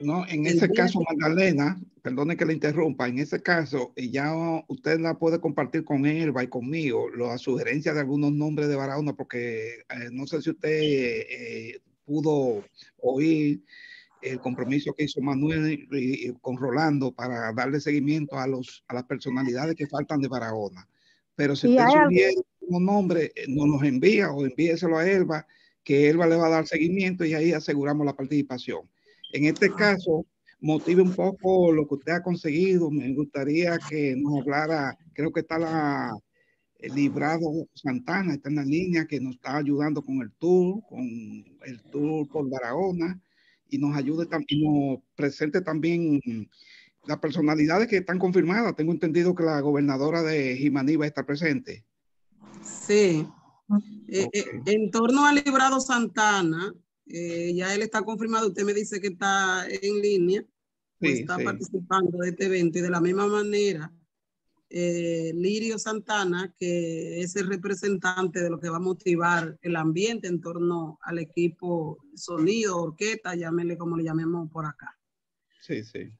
no, en ese caso, Magdalena, perdone que le interrumpa, en ese caso, ya usted la puede compartir con Elba y conmigo, las sugerencias de algunos nombres de Barahona, porque eh, no sé si usted eh, pudo oír el compromiso que hizo Manuel con Rolando para darle seguimiento a, los, a las personalidades que faltan de Barahona. Pero si usted sugiere un nombre, eh, nos los envía o envíeselo a Elba, que Elba le va a dar seguimiento y ahí aseguramos la participación. En este caso, motive un poco lo que usted ha conseguido. Me gustaría que nos hablara, creo que está la el librado Santana, está en la línea que nos está ayudando con el tour, con el tour por Barahona y nos ayude y nos presente también las personalidades que están confirmadas. Tengo entendido que la gobernadora de Jimaní va a estar presente. Sí. Eh, eh, en torno al librado Santana, eh, ya él está confirmado, usted me dice que está en línea, pues está participando de este evento y de la misma manera, eh, Lirio Santana, que es el representante de lo que va a motivar el ambiente en torno al equipo sonido, orquesta, llámele como le llamemos por acá. Sí, sí.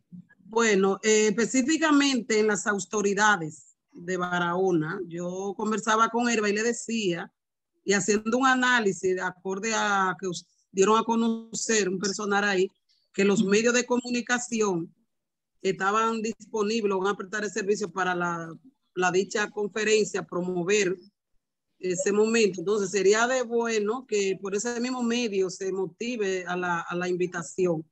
Bueno, eh, específicamente en las autoridades de Barahona, yo conversaba con él y le decía, y haciendo un análisis de acorde a que dieron a conocer un personal ahí que los medios de comunicación estaban disponibles, van a prestar el servicio para la, la dicha conferencia, promover ese momento. Entonces sería de bueno que por ese mismo medio se motive a la, a la invitación.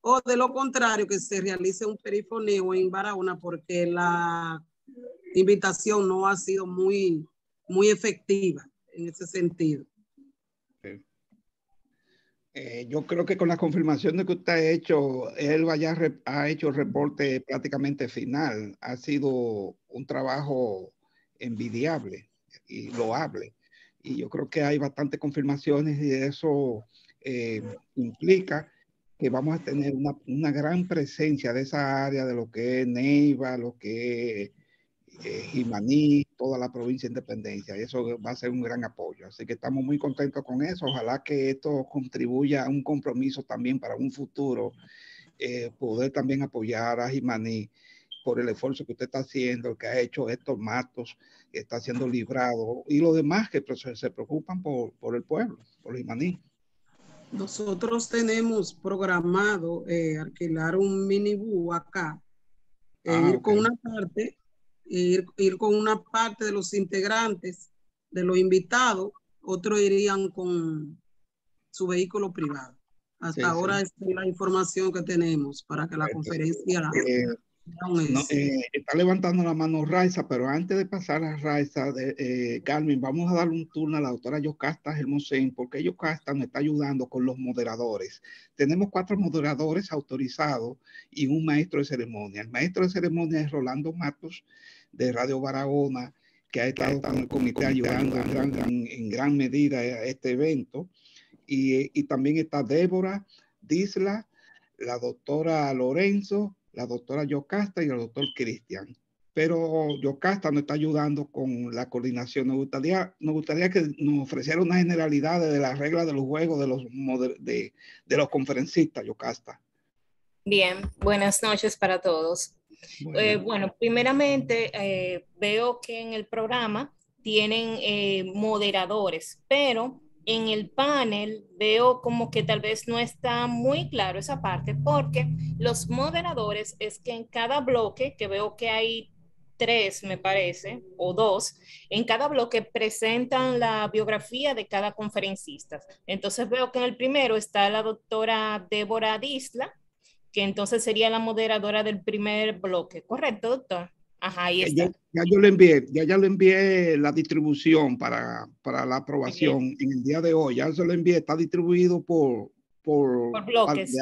O de lo contrario, que se realice un perifoneo en Barahona porque la invitación no ha sido muy, muy efectiva en ese sentido. Eh, yo creo que con la confirmación de que usted ha hecho, él ya ha hecho el reporte prácticamente final. Ha sido un trabajo envidiable y loable. Y yo creo que hay bastantes confirmaciones y eso eh, implica que vamos a tener una, una, gran presencia de esa área de lo que es Neiva, lo que es eh, Jimaní, toda la provincia de Independencia, y eso va a ser un gran apoyo. Así que estamos muy contentos con eso. Ojalá que esto contribuya a un compromiso también para un futuro, eh, poder también apoyar a Jimaní por el esfuerzo que usted está haciendo, que ha hecho estos matos, que está siendo librado, y los demás que pues, se preocupan por, por el pueblo, por los imaní. Nosotros tenemos programado eh, alquilar un minibús acá, e ah, ir con una parte, ir, ir con una parte de los integrantes, de los invitados, otros irían con su vehículo privado. Hasta ahora es la información que tenemos para que la conferencia... Eh, eh, está levantando la mano Raiza, pero antes de pasar a Raiza, de, eh, Carmen, vamos a dar un turno a la doctora Yocasta Germosén, porque Yocasta nos está ayudando con los moderadores. Tenemos cuatro moderadores autorizados y un maestro de ceremonia. El maestro de ceremonia es Rolando Matos, de Radio Barahona, que ha estado con el comité ayudando en gran, en gran medida a este evento y, también está Débora, Disla, la doctora Lorenzo, la doctora Yocasta y el doctor Cristian. Pero Yocasta nos está ayudando con la coordinación. Nos gustaría, nos gustaría que nos ofreciera una generalidad de las reglas de los juegos de los, de, de los conferencistas, Yocasta. Bien, buenas noches para todos. Bueno, eh, primeramente eh, veo que en el programa tienen eh, moderadores, pero en el panel veo como que tal vez no está muy claro esa parte porque los moderadores es que en cada bloque, que veo que hay tres, me parece, o dos, en cada bloque presentan la biografía de cada conferencista. Entonces veo que en el primero está la doctora Débora Disla, que entonces sería la moderadora del primer bloque. ¿Correcto, doctor? Ajá, ahí está. Ya, yo le envié, ya, ya le envié la distribución para, para la aprobación en el día de hoy. Ya se lo envié, está distribuido por... Por, por bloques.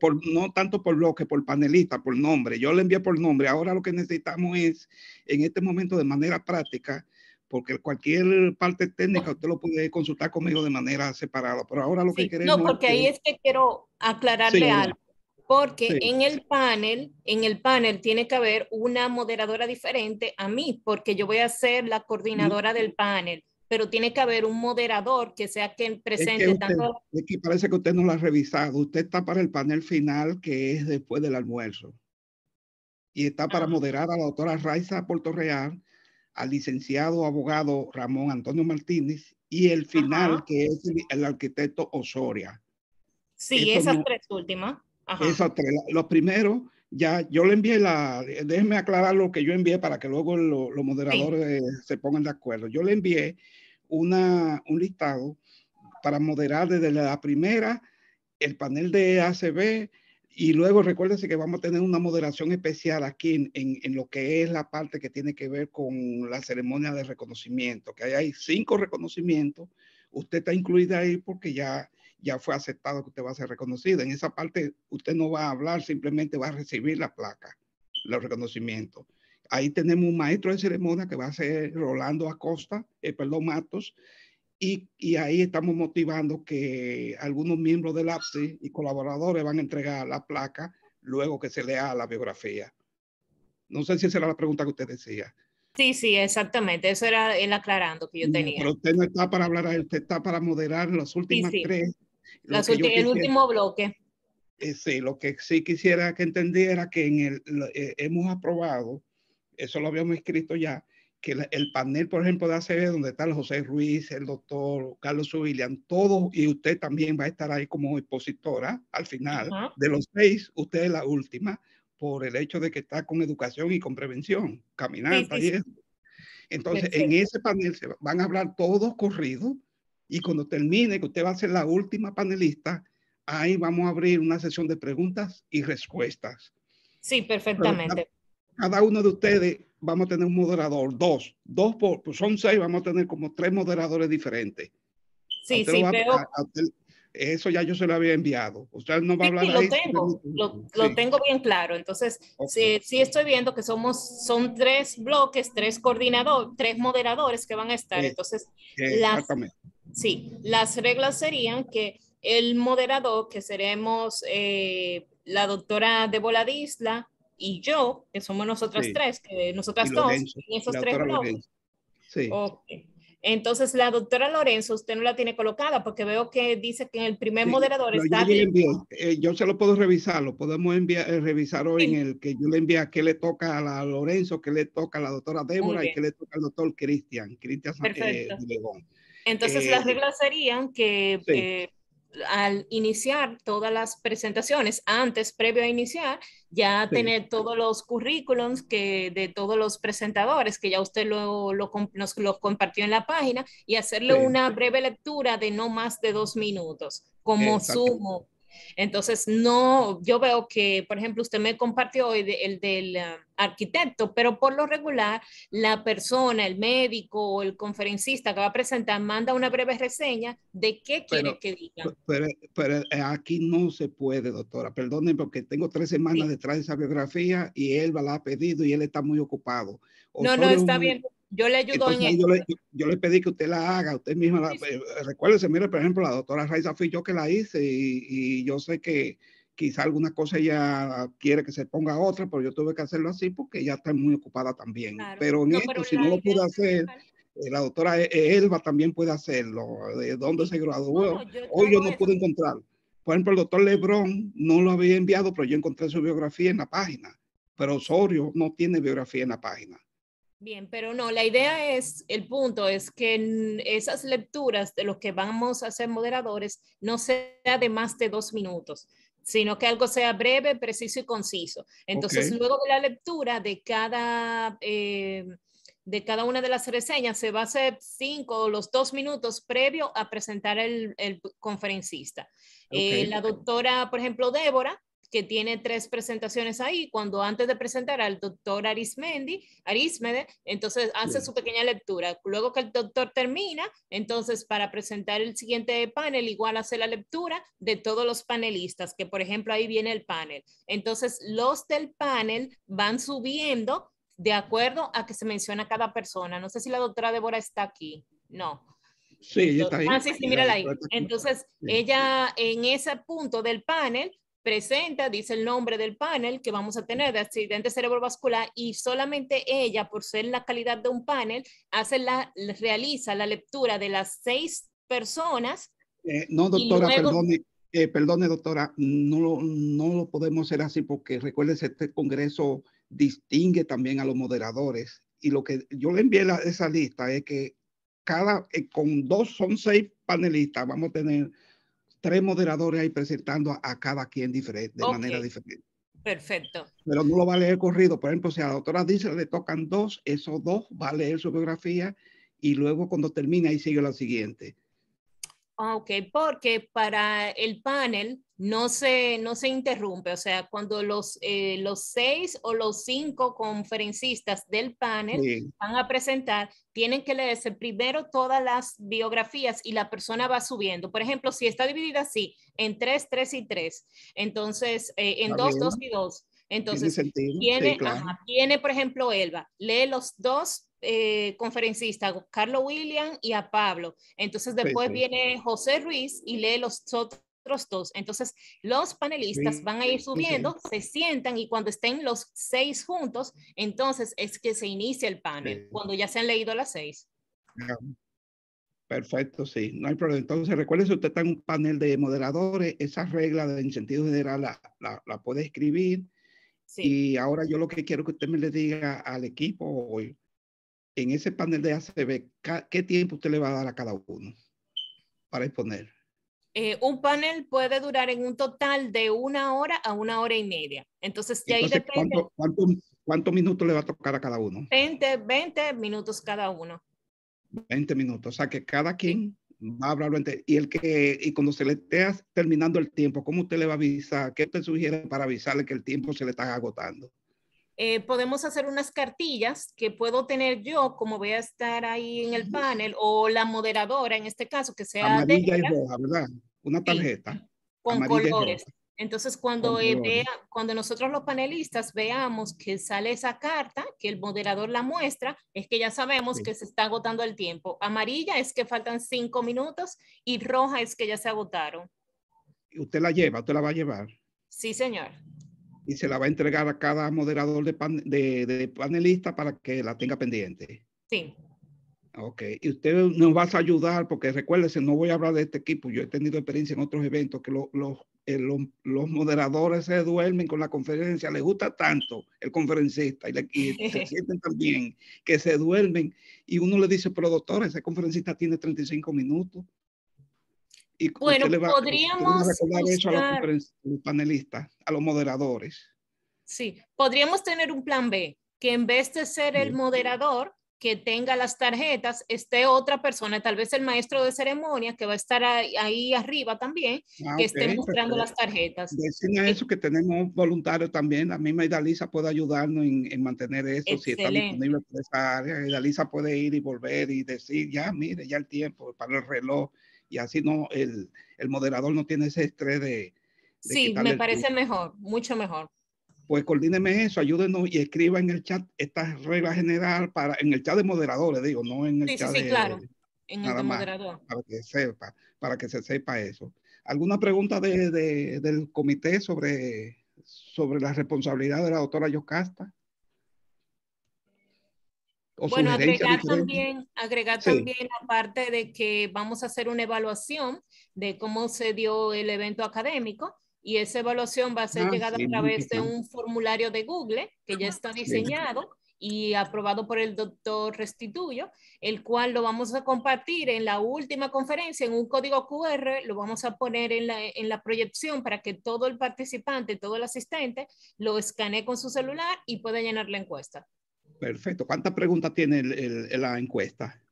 por, no tanto por bloque, por panelista, por nombre. Yo le envié por nombre. Ahora lo que necesitamos es, en este momento, de manera práctica, porque cualquier parte técnica usted lo puede consultar conmigo de manera separada. Pero ahora lo que queremos. No, porque ahí es que quiero aclararle algo porque en el panel, en el panel tiene que haber una moderadora diferente a mí, porque yo voy a ser la coordinadora del panel, pero tiene que haber un moderador que sea quien presente es tanto. Es que parece que usted no lo ha revisado. Usted está para el panel final, que es después del almuerzo. Y está para ah. moderar a la doctora Raiza Real, al licenciado abogado Ramón Antonio Martínez y el final, que es el, arquitecto Osoria. Sí, esas tres últimas. Tres. Los primeros, ya yo le envié la, déjenme aclarar lo que yo envié para que luego los moderadores se pongan de acuerdo. Yo le envié una, un listado para moderar desde la primera el panel de ACB y luego recuérdense que vamos a tener una moderación especial aquí en, en, en, lo que es la parte que tiene que ver con la ceremonia de reconocimiento, que hay cinco reconocimientos. Usted está incluida ahí porque ya ya fue aceptado que usted va a ser reconocido. En esa parte usted no va a hablar, simplemente va a recibir la placa, los reconocimientos. Ahí tenemos un maestro de ceremonia que va a ser Rolando Acosta, eh, perdón, Matos, y, y, ahí estamos motivando que algunos miembros del APSI y colaboradores van a entregar la placa luego que se lea la biografía. No sé si esa era la pregunta que usted decía. Sí, sí, exactamente. Eso era el aclarando que yo tenía. pero usted no está para hablar, usted está para moderar las últimas tres el último bloque. Eh, sí, lo que sí quisiera que entendiera que en el, eh, hemos aprobado, eso lo habíamos escrito ya, que el panel, por ejemplo, de ACB, donde está el José Ruiz, el doctor Carlos William, todos, y usted también va a estar ahí como expositora al final. De los seis, usted es la última, por el hecho de que está con educación y con prevención, caminando y eso. Entonces, en ese panel se van a hablar todos corridos y cuando termine, que usted va a ser la última panelista, ahí vamos a abrir una sesión de preguntas y respuestas. Sí, perfectamente. Cada, uno de ustedes vamos a tener un moderador, dos, dos por, pues son seis, vamos a tener como tres moderadores diferentes. Sí, sí, pero... eso ya yo se lo había enviado. Usted no va a hablar sí, lo tengo, lo, tengo bien claro. Entonces, sí, sí, estoy viendo que somos, son tres bloques, tres coordinadores, tres moderadores que van a estar. Entonces, exactamente. Sí, las reglas serían que el moderador, que seremos eh, la doctora de Disla y yo, que somos nosotras tres, que nosotras dos, en esos tres bloques. Sí. Entonces, la doctora Lorenzo, usted no la tiene colocada porque veo que dice que en el primer moderador está. Yo, eh, yo, se lo puedo revisar, lo podemos enviar, eh, revisar hoy en el que yo le envía qué le toca a la Lorenzo, qué le toca a la doctora Débora y qué le toca al doctor Cristian, Cristian eh, Entonces, las reglas serían que al iniciar todas las presentaciones, antes, previo a iniciar, ya tener todos los currículums que, de todos los presentadores, que ya usted lo, lo nos lo compartió en la página, y hacerle una breve lectura de no más de dos minutos, como sumo entonces, no, yo veo que, por ejemplo, usted me compartió hoy el del ah, arquitecto, pero por lo regular, la persona, el médico o el conferencista que va a presentar manda una breve reseña de qué quiere que diga. Pero, pero, eh, aquí no se puede, doctora. Perdónenme porque tengo tres semanas detrás de esa biografía y él la ha pedido y él está muy ocupado. no, no, está bien. Yo le ayudo en eso. Yo le, pedí que usted la haga, usted misma. La, eh, Recuérdese, mire, por ejemplo, la doctora Raiza fui yo que la hice y, yo sé que quizá alguna cosa ella quiere que se ponga otra, pero yo tuve que hacerlo así porque ella está muy ocupada también. Pero en esto, si no lo pude hacer, eh, la doctora e, e, Elba también puede hacerlo. ¿De dónde se graduó? Hoy yo no pude encontrar. Por ejemplo, el doctor Lebron no lo había enviado, pero yo encontré su biografía en la página. Pero Osorio no tiene biografía en la página. Bien, pero no, la idea es, el punto es que esas lecturas de los que vamos a ser moderadores no sea de más de dos minutos, sino que algo sea breve, preciso y conciso. Entonces, luego de la lectura de cada, eh, de cada una de las reseñas, se va a hacer cinco o los dos minutos previo a presentar el, conferencista. Eh, la doctora, por ejemplo, Débora, que tiene tres presentaciones ahí, cuando antes de presentar al doctor Arismendi, Arismede, entonces hace su pequeña lectura. Luego que el doctor termina, entonces para presentar el siguiente panel, igual hace la lectura de todos los panelistas, que por ejemplo ahí viene el panel. Entonces los del panel van subiendo de acuerdo a que se menciona cada persona. No sé si la doctora Débora está aquí. No. Sí, ella está ahí. Ah, sí, sí, mírala ahí. Entonces, ella en ese punto del panel presenta, dice el nombre del panel que vamos a tener de accidente cerebrovascular y solamente ella, por ser la calidad de un panel, hace la, realiza la lectura de las seis personas. Eh, no, doctora, perdone, eh, perdone, doctora, no lo, no lo podemos hacer así porque recuérdese, este congreso distingue también a los moderadores y lo que yo le envié esa lista es que cada, eh, con dos son seis panelistas, vamos a tener tres moderadores ahí presentando a, cada quien diferente, de manera diferente. Perfecto. Pero no lo va a leer corrido. Por ejemplo, si a la doctora dice le tocan dos, esos dos va a leer su biografía y luego cuando termine ahí sigue la siguiente. Ok, porque para el panel no se, no se interrumpe, o sea, cuando los, eh, los seis o los cinco conferencistas del panel van a presentar, tienen que leerse primero todas las biografías y la persona va subiendo. Por ejemplo, si está dividida así, en tres, tres y tres, entonces eh, en dos, dos y dos. Entonces, tiene, tiene, por ejemplo, Elba, lee los dos eh, conferencistas, Carlos William y a Pablo. Entonces después viene José Ruiz y lee los otros dos. Entonces los panelistas van a ir subiendo, se sientan y cuando estén los seis juntos, entonces es que se inicia el panel, cuando ya se han leído las seis. Perfecto, sí, no hay problema. Entonces, recuerde, si usted está en un panel de moderadores, esa regla de sentido general la, la, la puede escribir. Y ahora yo lo que quiero que usted me le diga al equipo hoy, en ese panel de ACB, ¿qué tiempo usted le va a dar a cada uno para exponer? Eh, un panel puede durar en un total de una hora a una hora y media. Entonces, ya ahí depende. ¿cuántos minutos le va a tocar a cada uno? 20, 20 minutos cada uno. 20 minutos. O sea que cada quien va a hablar y el que y cuando se le esté terminando el tiempo, ¿cómo usted le va a avisar? ¿Qué usted sugiere para avisarle que el tiempo se le está agotando? Eh, podemos hacer unas cartillas que puedo tener yo, como voy a estar ahí en el panel, o la moderadora en este caso, que sea amarilla y roja, ¿verdad? Una tarjeta. con colores. Entonces, cuando, eh, vea, cuando nosotros los panelistas veamos que sale esa carta, que el moderador la muestra, es que ya sabemos que se está agotando el tiempo. Amarilla es que faltan cinco minutos y roja es que ya se agotaron. ¿Usted la lleva? ¿Usted la va a llevar? Sí, señor y se la va a entregar a cada moderador de, de, panelista para que la tenga pendiente. Sí. Ok, y usted nos va a ayudar porque recuérdese, no voy a hablar de este equipo, yo he tenido experiencia en otros eventos que eh, los moderadores se duermen con la conferencia, les gusta tanto el conferencista y, se sienten también que se duermen y uno le dice, pero doctor, ese conferencista tiene 35 minutos. Y bueno, le va, podríamos recordar eso a los, panelistas, a los moderadores. Sí, podríamos tener un plan B, que en vez de ser el moderador, que tenga las tarjetas, esté otra persona, tal vez el maestro de ceremonia, que va a estar ahí, arriba también, ah, que esté mostrando las tarjetas. Decían a eso que tenemos voluntarios también, la misma Idalisa puede ayudarnos en, mantener eso, si está disponible por esa área, Idalisa puede ir y volver y decir, ya, mire, ya el tiempo para el reloj, y así no, el, el moderador no tiene ese estrés de... sí, me parece mejor, mucho mejor pues coordíneme eso, ayúdenos y escriba en el chat esta regla general para, en el chat de moderadores, digo, no en el chat sí, sí, claro, en el de moderador. para que sepa, para que se sepa eso. ¿Alguna pregunta de, de, del comité sobre, sobre la responsabilidad de la doctora Yocasta? bueno, agregar también, agregar también la parte de que vamos a hacer una evaluación de cómo se dio el evento académico y esa evaluación va a ser ah, llegada a través de un formulario de Google que ya está diseñado y aprobado por el doctor Restituyo, el cual lo vamos a compartir en la última conferencia en un código QR, lo vamos a poner en la, en la proyección para que todo el participante, todo el asistente, lo escanee con su celular y pueda llenar la encuesta. Perfecto. ¿Cuántas preguntas tiene la encuesta?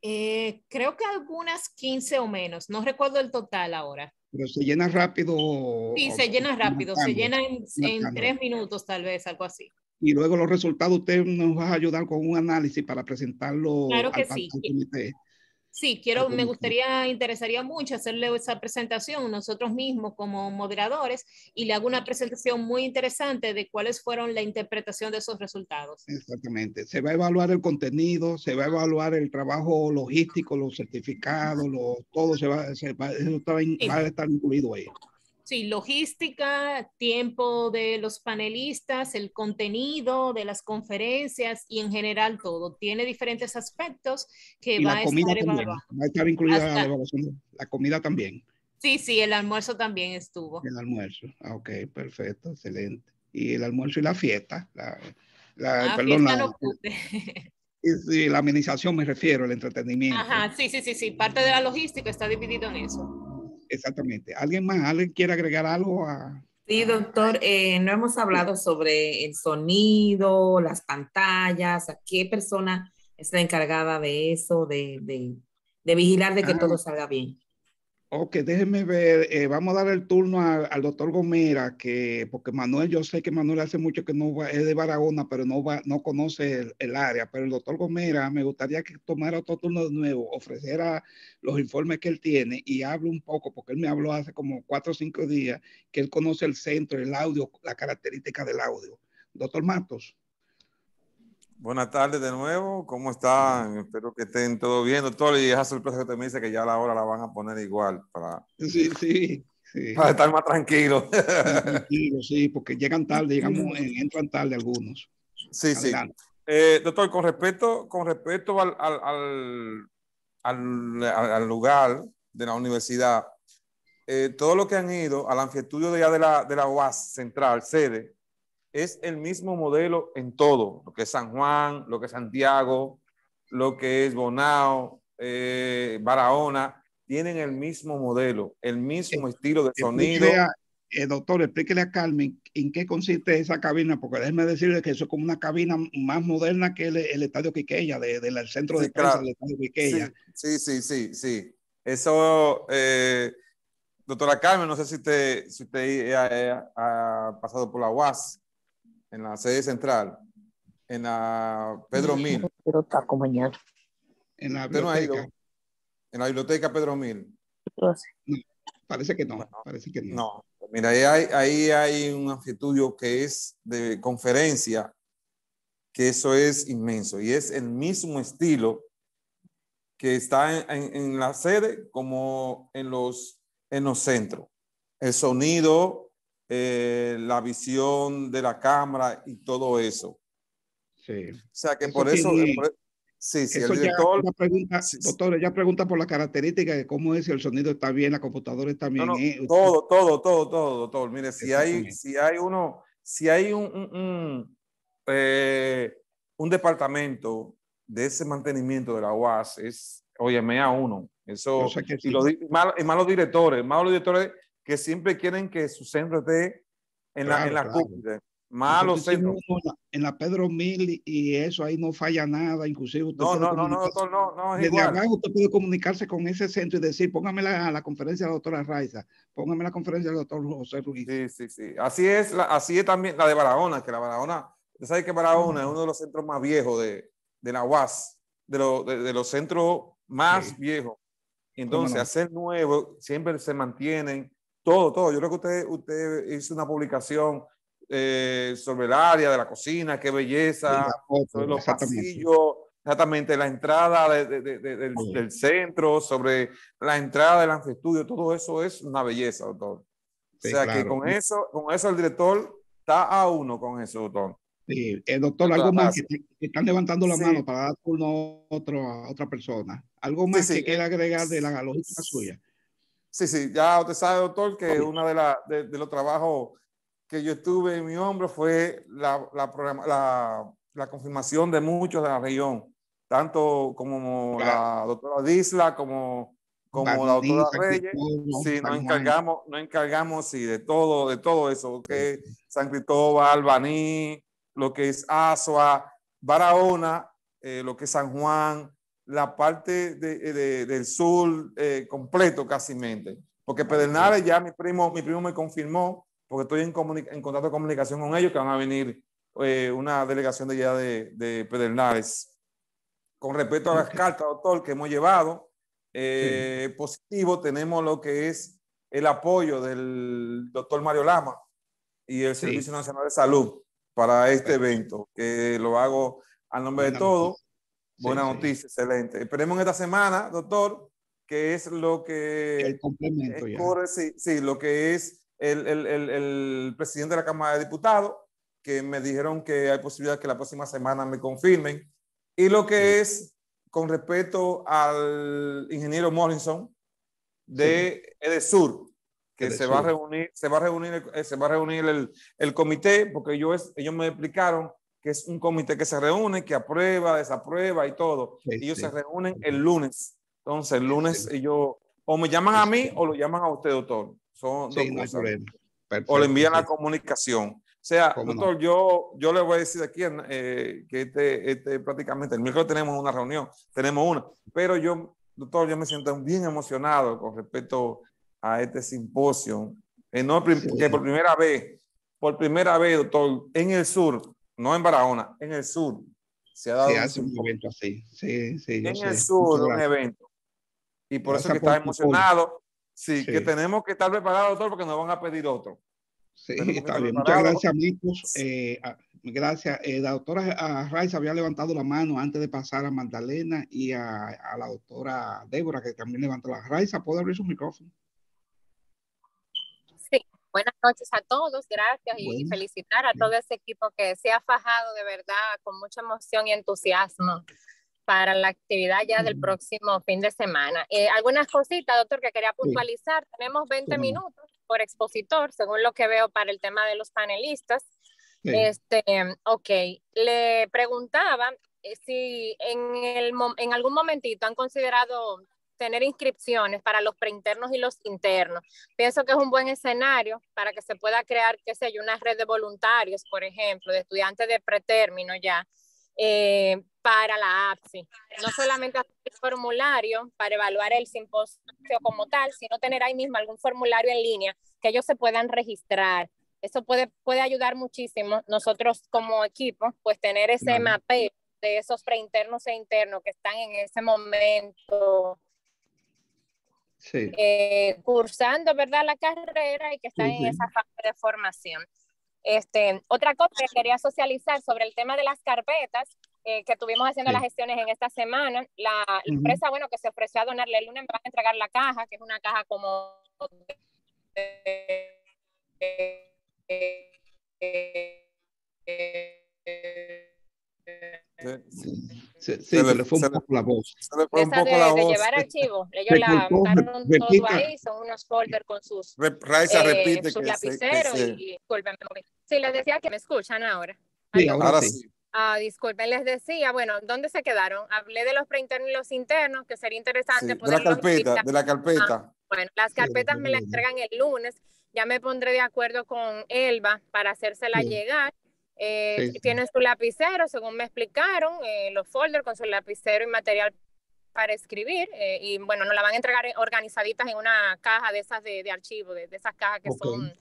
Eh, creo que algunas 15 o menos, no recuerdo el total ahora. Pero se llena rápido. Sí, se llena rápido, se llena en, tres minutos tal vez, algo así. Y luego los resultados usted nos va a ayudar con un análisis para presentarlo claro que sí. Sí, quiero, me gustaría, interesaría mucho hacerle esa presentación nosotros mismos como moderadores y le hago una presentación muy interesante de cuáles fueron la interpretación de esos resultados. Exactamente. Se va a evaluar el contenido, se va a evaluar el trabajo logístico, los certificados, todo se va, se va, eso va a estar incluido ahí. Sí, logística, tiempo de los panelistas, el contenido de las conferencias y en general todo. Tiene diferentes aspectos que va a estar evaluando. Va a estar incluida la evaluación. La comida también. Sí, sí, el almuerzo también estuvo. El almuerzo, ah, ok, perfecto, excelente. Y el almuerzo y la fiesta. La, la, ah, perdón, la, no y, la administración me refiero, el entretenimiento. Ajá, sí, sí, sí, sí. Parte de la logística está dividido en eso. Exactamente. ¿Alguien más? ¿Alguien quiere agregar algo a... Sí, doctor, eh, no hemos hablado sobre el sonido, las pantallas, a qué persona está encargada de eso, de, de, vigilar de que todo ah. salga bien. Ok, déjenme ver, eh, vamos a dar el turno al doctor Gomera, que, porque Manuel, yo sé que Manuel hace mucho que no va, es de Barahona, pero no, va, no conoce el, área, pero el doctor Gomera me gustaría que tomara otro turno de nuevo, ofreciera los informes que él tiene y hable un poco, porque él me habló hace como cuatro o cinco días, que él conoce el centro, el audio, la característica del audio. Doctor Matos. Buenas tardes de nuevo, ¿cómo están? Espero que estén todo bien, doctor. Y esa sorpresa que te me dice que ya la hora la van a poner igual para, sí, sí, para estar más tranquilos. Tranquilo, sí, porque llegan tarde, llegamos, entran tarde algunos. Sí, sí. Eh, doctor, con respecto, con respecto al, al, al, al, lugar de la universidad, eh, todo lo que han ido al anfiestudio de, de, la, de la UAS central, sede, es el mismo modelo en todo, lo que es San Juan, lo que es Santiago, lo que es Bonao, eh, Barahona, tienen el mismo modelo, el mismo eh, estilo de sonido. Eh, doctor, explíquele a Carmen en qué consiste esa cabina, porque déjeme decirle que eso es como una cabina más moderna que el, estadio Quiqueya, del centro de prensa del estadio Quiqueya. Sí, sí, sí, sí. Eso, doctora Carmen, no sé si usted, si usted ha pasado por la UAS en la sede central, en la Pedro Mil. En la biblioteca. En la biblioteca Pedro Mil. parece que no, parece que no. No, mira, ahí hay, ahí hay un estudio que es de conferencia, que eso es inmenso y es el mismo estilo que está en, en, la sede como en los, en los centros. El sonido, eh, la visión de la cámara y todo eso. Sí. O sea que por eso, Sí, sí, Eso el ya, director. ya pregunta, Sí, doctor, ella pregunta por la característica de cómo es, si el sonido está bien, la computadora está bien. No, no, eh, todo, todo, todo, todo, doctor. Mire, si hay, si hay uno, si hay un, un, un, eh, un departamento de ese mantenimiento de la UAS, es, óyeme, a uno. Eso, Yo sé que y, sí. los, di- y mal- y malos directores, malos directores que siempre quieren que su centro esté en la, en Claro, la claro. cúspide. Malos centros. en la, Pedro Mil y eso ahí no falla nada, inclusive usted No, no, no, no, doctor, no, no, es Desde igual. abajo usted puede comunicarse con ese centro y decir, póngame la, la conferencia de la doctora Raiza, póngame la conferencia del doctor José Ruiz. Sí, sí, sí. Así es, la- así es también la de Barahona, que la Barahona, usted sabe que Barahona es uno de los centros más viejos de, de la UAS, de, lo- de, de los centros más Sí. viejos. Entonces, no? hacer nuevo, siempre se mantienen, todo, todo. Yo creo que usted, usted hizo una publicación eh, sobre el área de la cocina, qué belleza, foto, sobre los exactamente. pasillos, exactamente la entrada de- de- de- de- del, del centro, sobre la entrada del anfestudio, todo eso es una belleza, doctor. Sí, o sea que claro. con eso, con eso el director está a uno con eso, doctor. Sí, eh, doctor, algo más que, que están levantando la Sí. mano para dar turno a, otro, a otra persona. Algo más sí, que quiera eh, agregar de la logística suya. Sí, sí, ya usted sabe, doctor, que uno de, la, de, de los trabajos que yo estuve en mi hombro fue la, la, programa- la, la confirmación de muchos de la región, tanto como la doctora Disla, como, como la doctora Reyes. Cristóbal, Sí, nos encargamos, nos encargamos, sí, de todo, de todo eso, que San Cristóbal, Baní, lo que es Asua, Barahona, eh, lo que es San Juan, la parte de, de- del sur eh, completo casi mente. Porque Pedernales ya mi primo, mi primo me confirmó, porque estoy en, contacto de comunicación con ellos, que van a venir eh, una delegación de allá de, de Pedernales. Con respecto a las cartas, doctor, que hemos llevado, eh, positivo, tenemos lo que es el apoyo del doctor Mario Lama y el Sí. Servicio Nacional de Salud para este evento, que lo hago a nombre de todos. Sí, Buena sí. noticia, excelente. Esperemos esta semana, doctor, que es lo que El complemento ya. corre, sí, sí, lo que es el, el, el, el presidente de la Cámara de Diputados, que me dijeron que hay posibilidad que la próxima semana me confirmen. Y lo que es con respecto al ingeniero Morrison de Edesur, que se va a Edesur. reunir, se va a reunir, eh, se va a reunir el, el comité, porque ellos, ellos me explicaron que es un comité que se reúne, que aprueba, desaprueba y todo. Sí, ellos sí. se reúnen el lunes. Entonces, el lunes ellos o me llaman a mí o lo llaman a usted, doctor. Son dos Sí, no cosas. problema. O Perfecto, le envían la sí. comunicación. O sea, Cómo no. doctor, yo, yo le voy a decir aquí eh, que este, este prácticamente el miércoles tenemos una reunión, tenemos una, pero yo, doctor, yo me siento bien emocionado con respecto a este simposio. Eh, no, Sí. que por primera vez, por primera vez, doctor, en el sur, no en Barahona, en el sur, se ha dado Se un hace un evento así. Sí, sí, en sé. el sur, un evento. Y por eso que por está tu apoyo. emocionado. Sí, Sí. que tenemos que estar preparados, doctor, porque nos van a pedir otro. Sí, está bien. Muchas gracias, amigos. Eh, gracias. Eh, la doctora ah, Raiza había levantado la mano antes de pasar a Magdalena y a, a la doctora Débora, que también levantó la Raiza. ¿Puede abrir su micrófono? Sí, buenas noches a todos, gracias y Bueno, felicitar a todo ese equipo que se ha fajado de verdad con mucha emoción y entusiasmo para la actividad ya del próximo fin de semana. Eh, algunas cositas, doctor, que quería puntualizar. Tenemos 20 Cómo no. minutos por expositor, según lo que veo para el tema de los panelistas. Sí. Este, ok, le preguntaba eh, si en, el, en algún momentito han considerado tener inscripciones para los preinternos y los internos. Pienso que es un buen escenario para que se pueda crear, qué sé yo, una red de voluntarios, por ejemplo, de estudiantes de pretérmino ya, eh, para la APSI. No solamente hacer el formulario para evaluar el simposio como tal, sino tener ahí mismo algún formulario en línea que ellos se puedan registrar. Eso puede, puede ayudar muchísimo. Nosotros como equipo, pues tener ese mapeo de esos preinternos e internos que están en ese momento Sí. eh, cursando, ¿verdad? La carrera y que están en esa fase de formación. Este, otra cosa que quería socializar sobre el tema de las carpetas, eh, que tuvimos haciendo Sí. las gestiones en esta semana, la, empresa, bueno, que se ofreció a donarle el lunes, me van a entregar la caja, que es una caja como Se, se, le, fue un poco la voz. Se le fue un poco de, la voz. de llevar archivos. Ellos la montaron todo ahí, son unos folders con sus, Raiza, eh, repite sus lapiceros. Se, y, sí, les decía que me escuchan ahora. Sí, ahora, ahora sí. Ah, disculpen, les decía, bueno, ¿dónde se quedaron? Hablé de los preinternos y los internos, que sería interesante sí, De la carpeta, de la carpeta. Ah, bueno, las carpetas me las entregan el lunes. Ya me pondré de acuerdo con Elba para hacérsela sí. llegar. Eh, sí, tienen su lapicero, según me explicaron, eh, los folders con su lapicero y material para escribir. Eh, y bueno, nos la van a entregar organizaditas en una caja de esas de, de archivo, de, de, esas cajas que okay. son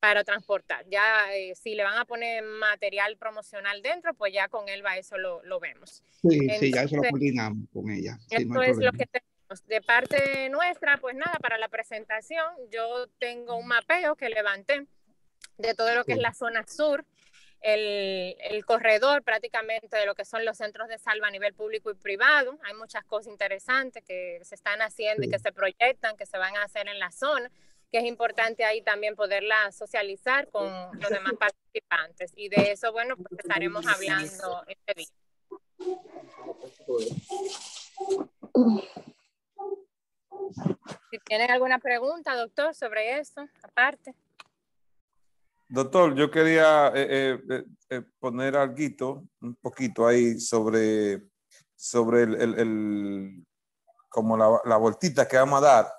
para transportar. Ya eh, si le van a poner material promocional dentro, pues ya con Elba eso lo, lo vemos. Sí, Entonces, sí, ya eso lo coordinamos con ella. Sí, esto no es problema. lo que tenemos. De parte nuestra, pues nada, para la presentación, yo tengo un mapeo que levanté de todo lo que sí. es la zona sur, el, el, corredor prácticamente de lo que son los centros de salva a nivel público y privado. Hay muchas cosas interesantes que se están haciendo sí. y que se proyectan, que se van a hacer en la zona que es importante ahí también poderla socializar con los demás participantes. Y de eso, bueno, pues estaremos hablando este día. Si tienen alguna pregunta, doctor, sobre eso, aparte. Doctor, yo quería eh, eh, eh, poner algo, un poquito ahí sobre, sobre el, el, el como la, la voltita que vamos a dar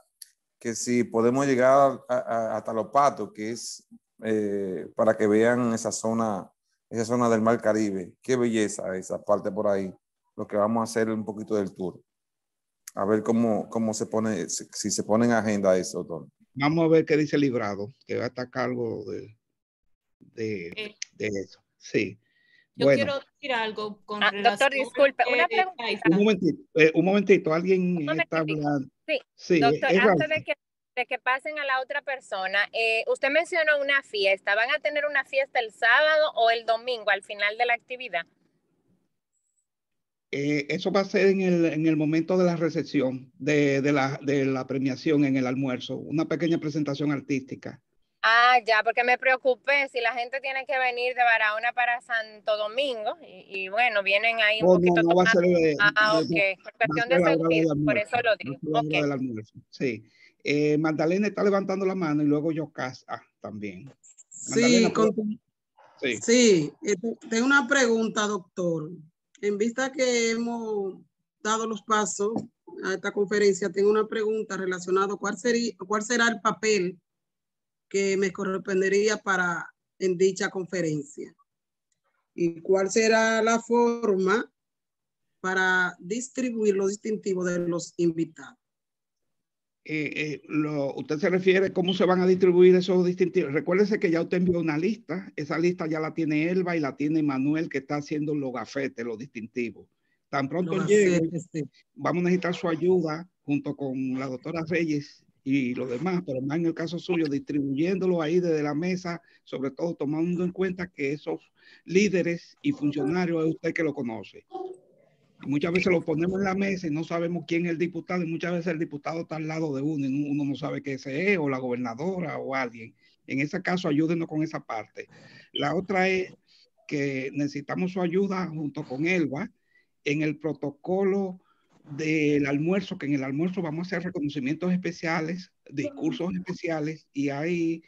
que si podemos llegar a, a, hasta los patos, que es eh, para que vean esa zona, esa zona del Mar Caribe. Qué belleza esa parte por ahí. Lo que vamos a hacer un poquito del tour. A ver cómo, cómo se pone, si se pone en agenda eso, doctor. Vamos a ver qué dice Librado, que va a estar a cargo de, de, eh. de eso. Sí. Yo bueno. quiero decir algo con ah, Doctor, disculpe, una pregunta. Un momentito, eh, un momentito, alguien un está hablando. Sí, sí doctor, antes de que, de que, pasen a la otra persona, eh, usted mencionó una fiesta. ¿Van a tener una fiesta el sábado o el domingo al final de la actividad? Eh, eso va a ser en el, en el momento de la recepción, de, de, la, de la premiación en el almuerzo, una pequeña presentación artística. Ah, ya, porque me preocupé si la gente tiene que venir de Barahona para Santo Domingo y, y bueno, vienen ahí un oh, poquito. No, no va a ser de, ah, de, ok, por cuestión de seguridad, por eso lo digo. Okay. Sí. Eh, Magdalena está levantando la mano y luego yo ah, también. Sí, con... sí, sí. Eh, tengo una pregunta, doctor. En vista que hemos dado los pasos a esta conferencia, tengo una pregunta relacionada cuál sería, cuál será el papel que me correspondería para en dicha conferencia. ¿Y cuál será la forma para distribuir los distintivos de los invitados? Eh, eh, lo, usted se refiere cómo se van a distribuir esos distintivos. Recuérdese que ya usted envió una lista. Esa lista ya la tiene Elba y la tiene Manuel, que está haciendo los gafetes, los distintivos. Tan pronto llegue, sí. vamos a necesitar su ayuda junto con la doctora Reyes y lo demás, pero más en el caso suyo, distribuyéndolo ahí desde la mesa, sobre todo tomando en cuenta que esos líderes y funcionarios es usted que lo conoce. Y muchas veces lo ponemos en la mesa y no sabemos quién es el diputado, y muchas veces el diputado está al lado de uno y uno no sabe qué ese es, o la gobernadora o alguien. En ese caso, ayúdenos con esa parte. La otra es que necesitamos su ayuda junto con Elba en el protocolo del almuerzo, que en el almuerzo vamos a hacer reconocimientos especiales, discursos especiales, y ahí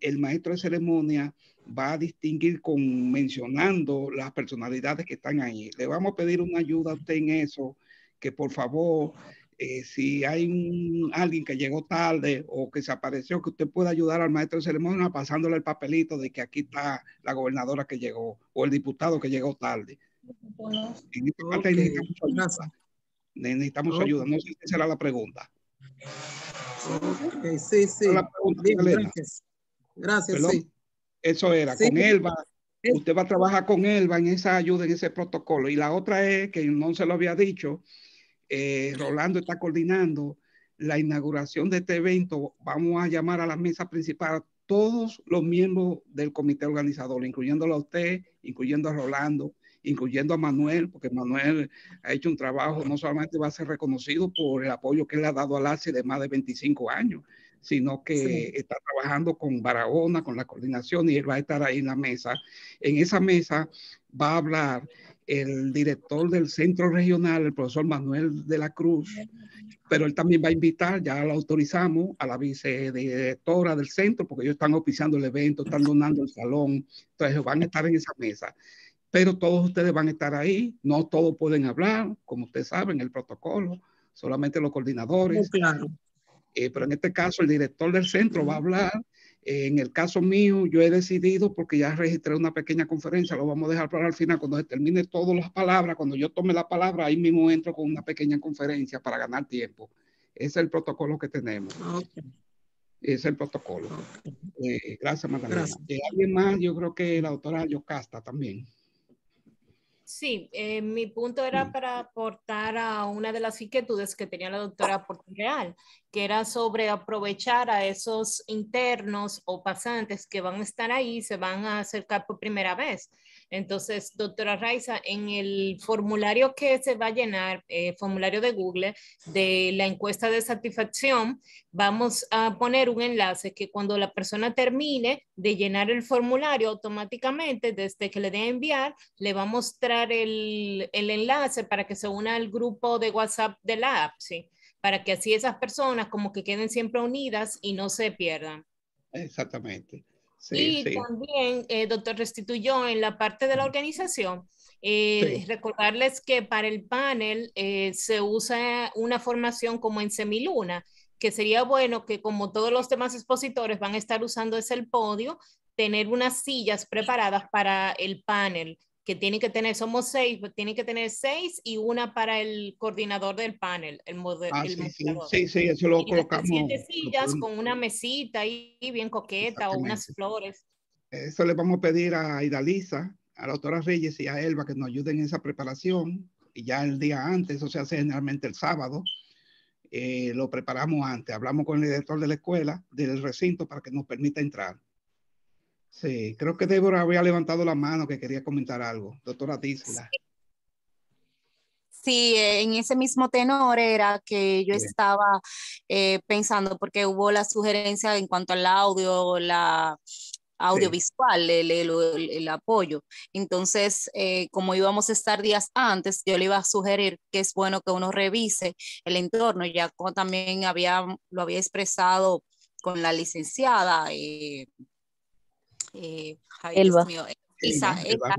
el maestro de ceremonia va a distinguir con mencionando las personalidades que están ahí. Le vamos a pedir una ayuda a usted en eso, que por favor, eh, si hay un, alguien que llegó tarde o que se apareció, que usted pueda ayudar al maestro de ceremonia pasándole el papelito de que aquí está la gobernadora que llegó o el diputado que llegó tarde. En esta parte okay. necesitamos necesitamos okay. ayuda. No sé si será la pregunta. Okay, sí, sí. La pregunta, Bien, gracias. Gracias, Perdón. sí. Eso era, sí. con Elba. Usted va a trabajar con Elba en esa ayuda, en ese protocolo. Y la otra es, que no se lo había dicho, eh, Rolando está coordinando la inauguración de este evento. Vamos a llamar a la mesa principal a todos los miembros del comité organizador, incluyéndolo a usted, incluyendo a Rolando, incluyendo a Manuel, porque Manuel ha hecho un trabajo, no solamente va a ser reconocido por el apoyo que él ha dado al ACE de más de 25 años, sino que sí. está trabajando con Barahona, con la coordinación, y él va a estar ahí en la mesa. En esa mesa va a hablar el director del centro regional, el profesor Manuel de la Cruz, pero él también va a invitar, ya lo autorizamos, a la vicedirectora del centro, porque ellos están oficiando el evento, están donando el salón, entonces van a estar en esa mesa. Pero todos ustedes van a estar ahí, no todos pueden hablar, como ustedes saben, el protocolo, solamente los coordinadores. claro. Eh, pero en este caso el director del centro va a hablar en el caso mío, yo he decidido, porque ya registré una pequeña conferencia, lo vamos a dejar para el final, cuando se termine todas las palabras, cuando yo tome la palabra, ahí mismo entro con una pequeña conferencia para ganar tiempo. Ese es el protocolo que tenemos. Ese es el protocolo. Eh, gracias, Magdalena. Eh, ¿Alguien más? Yo creo que la doctora Yocasta también. Sí, eh, mi punto era para aportar a una de las inquietudes que tenía la doctora Portugal, que era sobre aprovechar a esos internos o pasantes que van a estar ahí, se van a acercar por primera vez. Entonces, doctora Raiza, en el formulario que se va a llenar, eh, formulario de Google, de la encuesta de satisfacción, vamos a poner un enlace que cuando la persona termine de llenar el formulario, automáticamente, desde que le dé a enviar, le va a mostrar el, el enlace para que se una al grupo de WhatsApp de la app, ¿sí? Para que así esas personas como que queden siempre unidas y no se pierdan. Exactamente y también, eh, doctor Restituyó, en la parte de la organización, eh, recordarles que para el panel eh, se usa una formación como en semiluna, que sería bueno que como todos los demás expositores van a estar usando ese el podio, tener unas sillas preparadas para el panel que tiene que tener, somos seis, pues, tiene que tener seis y una para el coordinador del panel, el, modelo. Ah, sí, sí, eso lo colocamos. Siete sillas con una mesita ahí bien coqueta o unas flores. Eso le vamos a pedir a Idalisa, a la doctora Reyes y a Elba que nos ayuden en esa preparación. Y ya el día antes, eso se hace generalmente el sábado, eh, lo preparamos antes. Hablamos con el director de la escuela, del recinto, para que nos permita entrar. Sí, creo que Débora había levantado la mano que quería comentar algo. Doctora Tisla. Sí, en ese mismo tenor era que yo estaba eh, pensando, porque hubo la sugerencia en cuanto al audio, la audiovisual, el, apoyo. Entonces, eh, como íbamos a estar días antes, yo le iba a sugerir que es bueno que uno revise el entorno, ya como también había, lo había expresado con la licenciada. Eh, eh, Elba. Mío, Elba, Elba,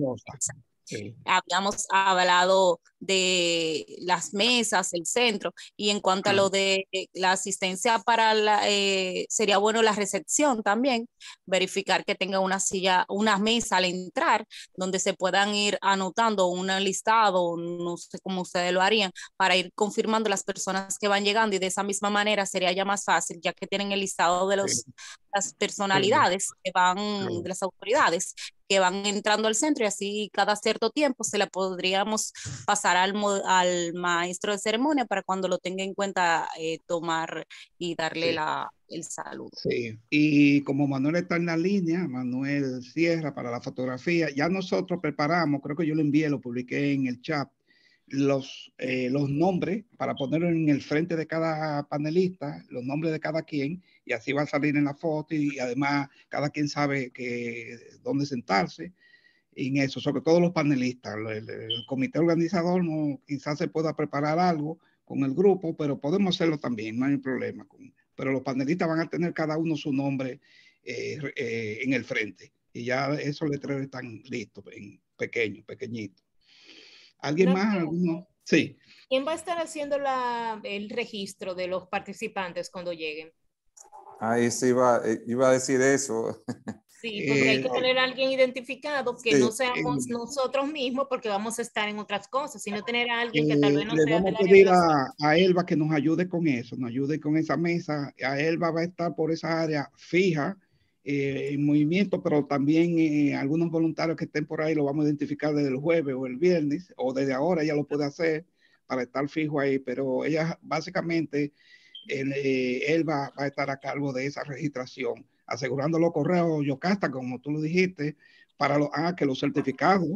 Habíamos hablado de las mesas, el centro, y en cuanto a lo de la asistencia para la, eh, sería bueno la recepción también, verificar que tenga una silla, una mesa al entrar, donde se puedan ir anotando un listado, no sé cómo ustedes lo harían, para ir confirmando las personas que van llegando y de esa misma manera sería ya más fácil, ya que tienen el listado de los, las personalidades que van, de las autoridades que van entrando al centro y así cada cierto tiempo se la podríamos pasar al, al maestro de ceremonia para cuando lo tenga en cuenta eh, tomar y darle la, el saludo. Sí, y como Manuel está en la línea, Manuel cierra para la fotografía, ya nosotros preparamos, creo que yo lo envié, lo publiqué en el chat, los, eh, los nombres para ponerlo en el frente de cada panelista, los nombres de cada quien, y así va a salir en la foto y además cada quien sabe que, dónde sentarse en eso, sobre todo los panelistas. El, comité organizador no, quizás se pueda preparar algo con el grupo, pero podemos hacerlo también, no hay problema. Con, pero los panelistas van a tener cada uno su nombre eh, eh, en el frente y ya esos letreros están listos, en pequeño, pequeñito. ¿Alguien más? ¿Alguno? Sí. ¿Quién va a estar haciendo la, el registro de los participantes cuando lleguen? Ahí sí iba, eh, iba a decir eso. Sí, porque hay que eh, tener a alguien identificado que no seamos nosotros mismos porque vamos a estar en otras cosas, sino tener a alguien que tal vez no le vamos a pedir a, Elba que nos ayude con eso, nos ayude con esa mesa. A Elba va a estar por esa área fija eh, en movimiento, pero también eh, algunos voluntarios que estén por ahí lo vamos a identificar desde el jueves o el viernes, o desde ahora ella lo puede hacer para estar fijo ahí, pero ella básicamente, Elba va a estar a cargo de esa registración asegurando los correos Yocasta, como tú lo dijiste, para lo, ah, que los certificados,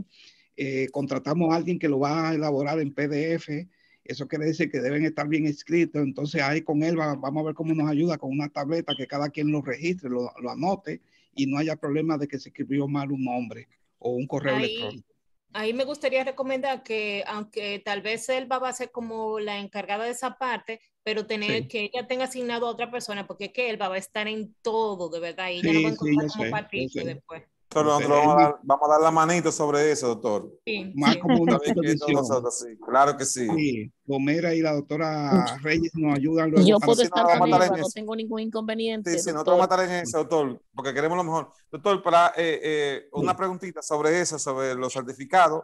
eh, contratamos a alguien que lo va a elaborar en PDF, eso quiere decir que deben estar bien escritos, entonces ahí con él vamos a ver cómo nos ayuda con una tableta que cada quien lo registre, lo, anote y no haya problema de que se escribió mal un nombre o un correo electrónico. Ahí me gustaría recomendar que, aunque tal vez Elba va a ser como la encargada de esa parte, pero tener que ella tenga asignado a otra persona, porque es que Elba va a estar en todo, de verdad, y ella no va a encontrar como partícipe después. Nosotros vamos a, dar, vamos a, dar, la manito sobre eso, doctor. Sí, Más como una nosotros, sí, claro que sí. sí. Gomera y la doctora Reyes nos ayudan. Luego Yo puedo estar no, arriba, no tengo ningún inconveniente. Sí, sí, nosotros vamos a estar en eso, doctor, porque queremos lo mejor. Doctor, para eh, eh, una preguntita sobre eso, sobre los certificados,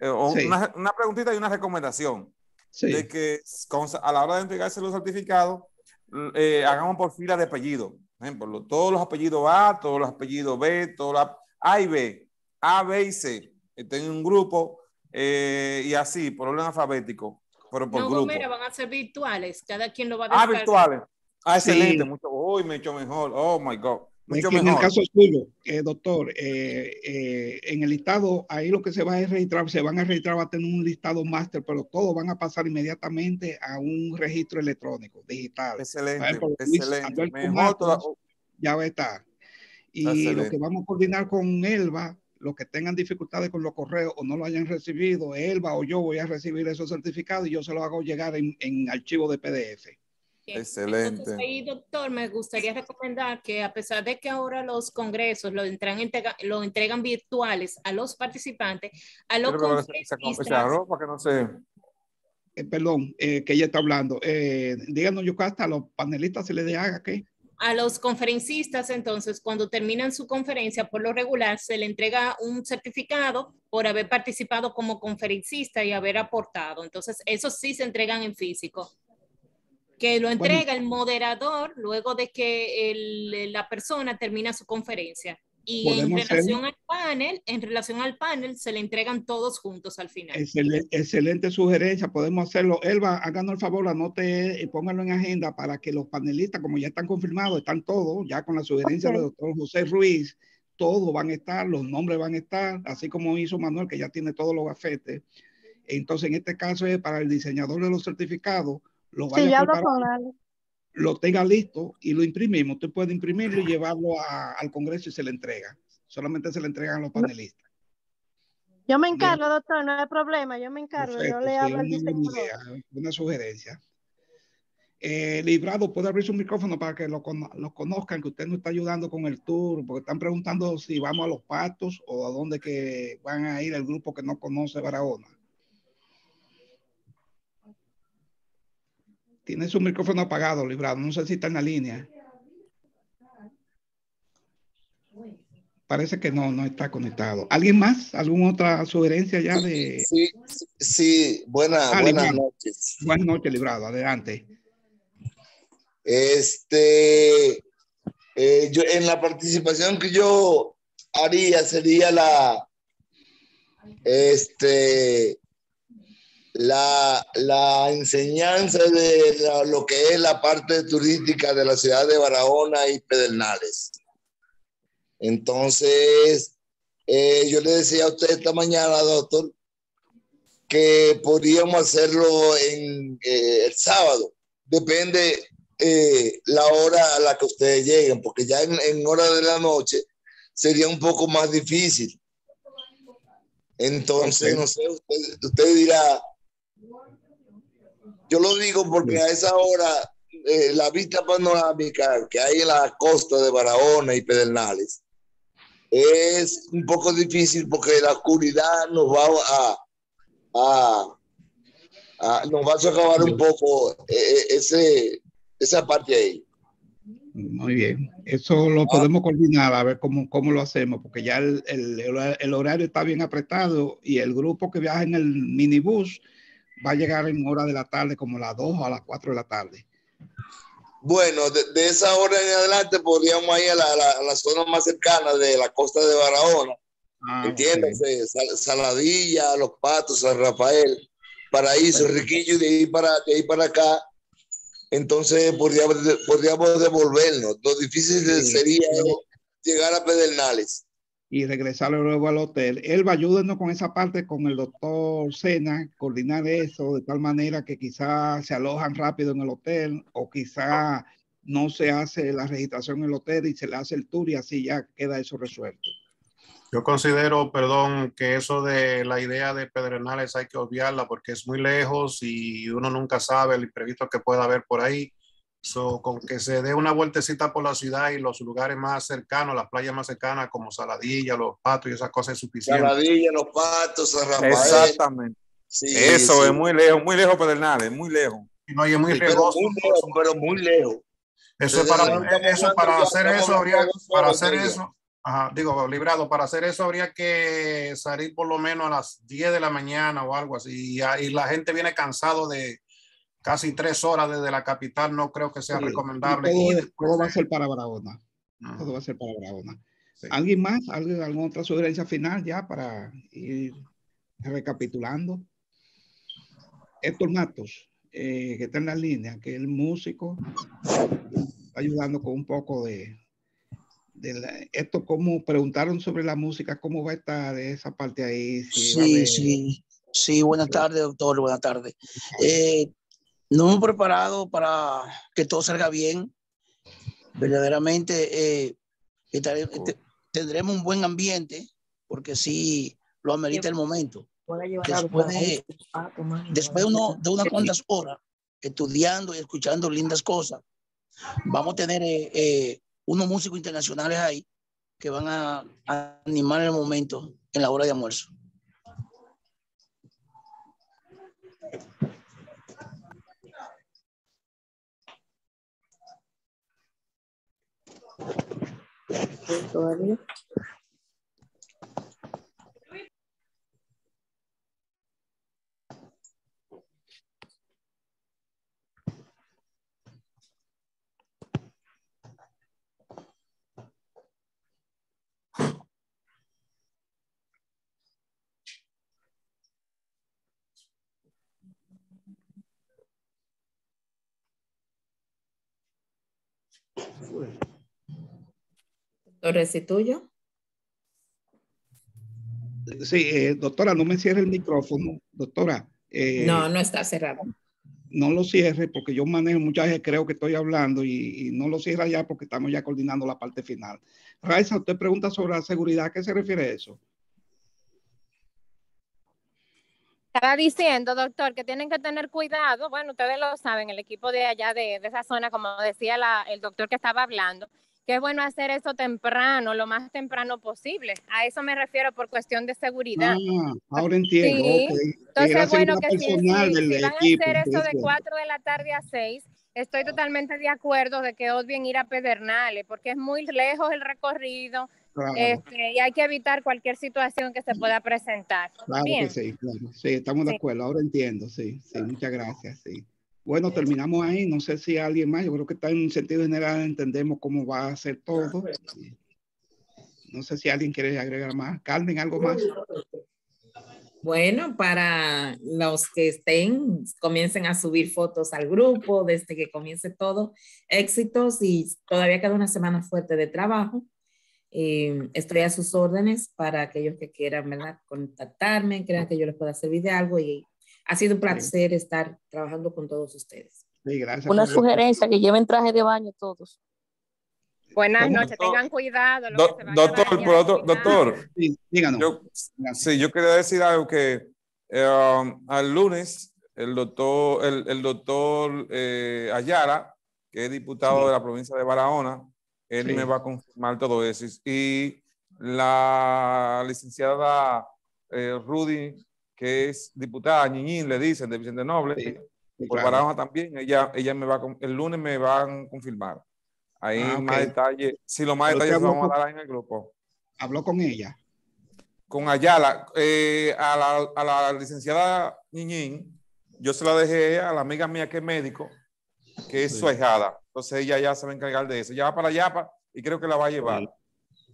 eh, sí. una, una, preguntita y una recomendación. Sí. De que a la hora de entregarse los certificados, eh, hagamos por fila de apellido. Ejemplo, todos los apellidos A, todos los apellidos B, todos los a y B, A, B y C, estén en un grupo eh, y así, por orden alfabético, pero por no, grupo. Mira, van a ser virtuales, cada quien lo va a descargar. Ah, virtuales. Ah, excelente, sí. mucho. Uy, me he hecho mejor. Oh my God. Mucho es que mejor. En el caso suyo, eh, doctor, eh, eh, en el listado, ahí lo que se va a registrar, se van a registrar, va a tener un listado máster, pero todos van a pasar inmediatamente a un registro electrónico, digital. Excelente, excelente. Luis, mejor toda... Ya va a estar. Y Excelente. lo que vamos a coordinar con Elba, los que tengan dificultades con los correos o no lo hayan recibido, Elba o yo voy a recibir esos certificados y yo se los hago llegar en, en archivo de PDF. Bien. Excelente. Entonces, ahí, doctor, me gustaría recomendar que a pesar de que ahora los congresos lo entregan, entrega, lo entregan virtuales a los participantes, a los que no. Eh, perdón, eh, que ella está hablando. Eh, díganos, yo hasta a los panelistas se les haga qué. A los conferencistas, entonces, cuando terminan su conferencia, por lo regular, se le entrega un certificado por haber participado como conferencista y haber aportado. Entonces, esos sí se entregan en físico. Que lo entrega bueno, el moderador luego de que el, la persona termina su conferencia. Y en relación ser? al panel, en relación al panel, se le entregan todos juntos al final. Excelente, excelente sugerencia, podemos hacerlo. Elba, háganos el favor, anote y póngalo en agenda para que los panelistas, como ya están confirmados, están todos, ya con la sugerencia okay. del doctor José Ruiz, todos van a estar, los nombres van a estar, así como hizo Manuel, que ya tiene todos los gafetes. Entonces, en este caso es para el diseñador de los certificados, lo vaya sí, a preparar lo tenga listo y lo imprimimos. Usted puede imprimirlo y llevarlo a, al Congreso y se le entrega. Solamente se le entregan a los panelistas. Yo me encargo, Bien. doctor, no hay problema. Yo me encargo. Perfecto, yo le hablo al diseñador. Una sugerencia. Eh, Librado, puede abrir su micrófono para que lo, lo, conozcan, que usted nos está ayudando con el tour, porque están preguntando si vamos a los patos o a dónde que van a ir el grupo que no conoce Barahona. Tiene su micrófono apagado, Librado. No sé si está en la línea. Parece que no, no está conectado. ¿Alguien más? ¿Alguna otra sugerencia ya de...? Sí, sí. Buena, ah, buenas librado. noches. Buenas noches, Librado. Adelante. Este, eh, yo, en la participación que yo haría sería la, este, la, la enseñanza de la, lo que es la parte turística de la ciudad de Barahona y Pedernales. Entonces, eh, yo le decía a usted esta mañana, doctor, que podríamos hacerlo en eh, el sábado. Depende eh, la hora a la que ustedes lleguen, porque ya en, en hora de la noche sería un poco más difícil. Entonces, okay. no sé, usted, usted dirá, yo lo digo porque a esa hora eh, la vista panorámica que hay en la costa de Barahona y Pedernales es un poco difícil porque la oscuridad nos va a, a, a nos va a socavar un poco eh, ese, esa parte ahí. Muy bien, eso lo podemos coordinar a ver cómo, cómo lo hacemos, porque ya el, el, el horario está bien apretado y el grupo que viaja en el minibús va a llegar en hora de la tarde, como a las 2 o a las 4 de la tarde. Bueno, de, de esa hora en adelante podríamos ir a la, a, la, a la, zona más cercana de la costa de Barahona. Ah, ¿Entiendes? Okay. Sal, Saladilla, Los Patos, San Rafael, Paraíso, okay. Riquillo, y de ahí para, de ahí para acá. Entonces podríamos, podríamos devolvernos. Lo difícil sería llegar a Pedernales y regresar luego al hotel. Él va a con esa parte con el doctor Sena, coordinar eso de tal manera que quizá se alojan rápido en el hotel o quizá no se hace la registración en el hotel y se le hace el tour y así ya queda eso resuelto. Yo considero, perdón, que eso de la idea de Pedernales hay que obviarla porque es muy lejos y uno nunca sabe el imprevisto que pueda haber por ahí. So, con que se dé una vueltecita por la ciudad y los lugares más cercanos, las playas más cercanas como Saladilla, Los Patos y esas cosas es suficiente. Saladilla, Los Patos, San Rafael. Exactamente. Sí, Eso sí. es muy lejos, muy lejos Pedernales, muy lejos. No, y es muy Sí, pero riesgoso. muy lejos, pero muy lejos. Eso es para, eso, para hacer eso habría, para hacer eso, ajá, digo, librado, para hacer eso habría que salir por lo menos a las 10 de la mañana o algo así. Y, y la gente viene cansado de casi tres horas desde la capital, no creo que sea Sí, recomendable. Todo, todo va a ser para Barahona. Todo va a ser para Barahona. ¿Alguien más? ¿Alguien, ¿Alguna otra sugerencia final ya para ir recapitulando? Héctor Matos, eh, que está en la línea, que es el músico, está ayudando con un poco de, de la- esto, como preguntaron sobre la música, cómo va a estar esa parte ahí. Si Sí, sí, sí, buenas tardes, doctor, buenas tardes. Eh, nos hemos preparado para que todo salga bien. Verdaderamente eh, estare- te- tendremos un buen ambiente porque sí lo amerita el momento. Después de, después de, uno- de unas cuantas horas estudiando y escuchando lindas cosas, vamos a tener eh, eh, unos músicos internacionales ahí que van a, a animar el momento en la hora de almuerzo. Gregório. Foi. Doctor, restituyo. Sí, eh, doctora, no me cierre el micrófono. Doctora. eh, No, no está cerrado. no lo cierre porque yo manejo muchas veces, creo que estoy hablando y, y no lo cierra ya porque estamos ya coordinando la parte final. Raiza, usted pregunta sobre la seguridad, ¿a qué se refiere eso? Estaba diciendo, doctor, que tienen que tener cuidado. Bueno, ustedes lo saben, el equipo de allá de, de esa zona, como decía la- el doctor que estaba hablando, que es bueno hacer eso temprano, lo más temprano posible. A eso me refiero por cuestión de seguridad. Ah, ahora entiendo. Sí. ok. Entonces, Era bueno, que si, si- van a equipo, hacer eso de entiendo. 4 de la tarde a 6, estoy totalmente de acuerdo de que odien ir a Pedernales, porque es muy lejos el recorrido Claro. este, y hay que evitar cualquier situación que se pueda presentar. Claro Bien. que sí, claro. Sí, estamos de acuerdo. Ahora entiendo, sí, sí, muchas gracias, sí. Bueno, terminamos ahí. No sé si alguien más, yo creo que está en sentido general, entendemos cómo va a ser todo. No sé si alguien quiere agregar más. Carmen, ¿algo más? Bueno, para los que estén, comiencen a subir fotos al grupo desde que comience todo. Éxitos y todavía queda una semana fuerte de trabajo. Eh, estoy a sus órdenes para aquellos que quieran, ¿verdad? Contactarme, crean que yo les pueda servir de algo y ha sido un placer estar trabajando con todos ustedes. Sí, gracias. Una sugerencia, que lleven traje de baño todos. Buenas noches, tengan cuidado. Lo Do- que se a doctor, otro, cuidado. doctor. Sí, díganos. Yo, sí, yo quería decir algo que eh, al lunes el doctor, el, el doctor eh, Ayala, que es diputado Sí. de la provincia de Barahona, él Sí. me va a confirmar todo eso. Y la licenciada eh, Rudy, que es diputada, Ñiñín, le dicen, de Vicente Noble, sí, por claro. También, ella, ella me va a, el lunes me van a confirmar. Ahí Ah, más ok. detalles, si los más detalles vamos a dar en el grupo Habló con ella. con Ayala, eh, a, la, a la licenciada Niñín, yo se la dejé a la amiga mía que es médico, que es Sí. su ahijada. Entonces ella ya se va a encargar de eso. Ya va para allá pa- y creo que la va a llevar.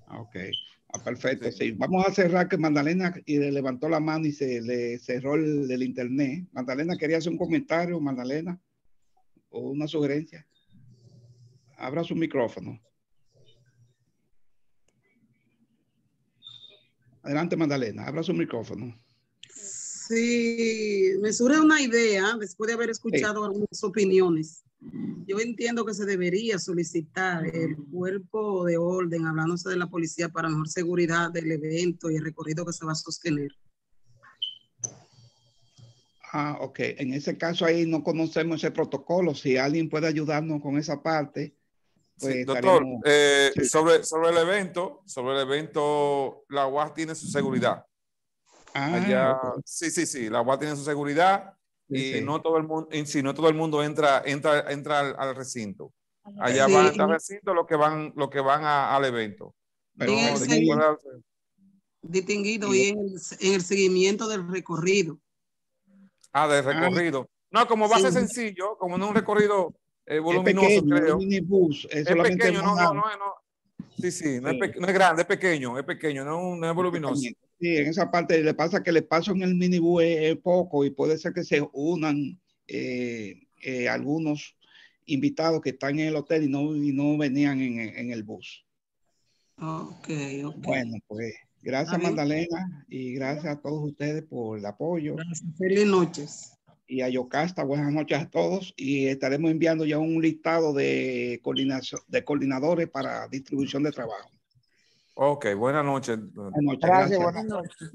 Ok, ah, perfecto, sí. Vamos a cerrar que Magdalena y le levantó la mano y se le cerró el, el internet. Magdalena, ¿quería hacer un comentario, Magdalena? ¿O una sugerencia? Abra su micrófono. Adelante, Magdalena, abra su micrófono. Sí, me surge una idea después de haber escuchado algunas opiniones. Yo entiendo que se debería solicitar el cuerpo de orden, hablándose de la policía, para mejor seguridad del evento y el recorrido que se va a sostener. Ah, ok. En ese caso ahí no conocemos ese protocolo. Si alguien puede ayudarnos con esa parte. Pues doctor, eh, sobre, sobre el evento, sobre el evento, la UAS tiene su seguridad. Ah, sí, sí, sí, la UAS tiene su seguridad y no todo el mundo, si no todo el mundo entra, entra, entra al, recinto. Allá van al recinto los que van, los que van al evento. distinguido y en el, seguimiento del recorrido. Ah, del ah. recorrido. No, como va a ser sencillo, como en un recorrido eh, voluminoso, es pequeño, creo. Es, es pequeño, no, no, no, no, Sí, sí, no, Es, no, es, grande, es pequeño, es pequeño, no, no es voluminoso. Sí, en esa parte le pasa que el espacio en el minibús es, poco y puede ser que se unan eh, eh, algunos invitados que están en el hotel y no, y no venían en, en el bus. Ok, ok. Bueno, pues gracias Magdalena y gracias a todos ustedes por el apoyo. Gracias, feliz noches. Y a Yocasta, buenas noches a todos y estaremos enviando ya un listado de, de coordinadores para distribución de trabajo. Ok, buenas noches. Buenas noches. Gracias, buenas noches.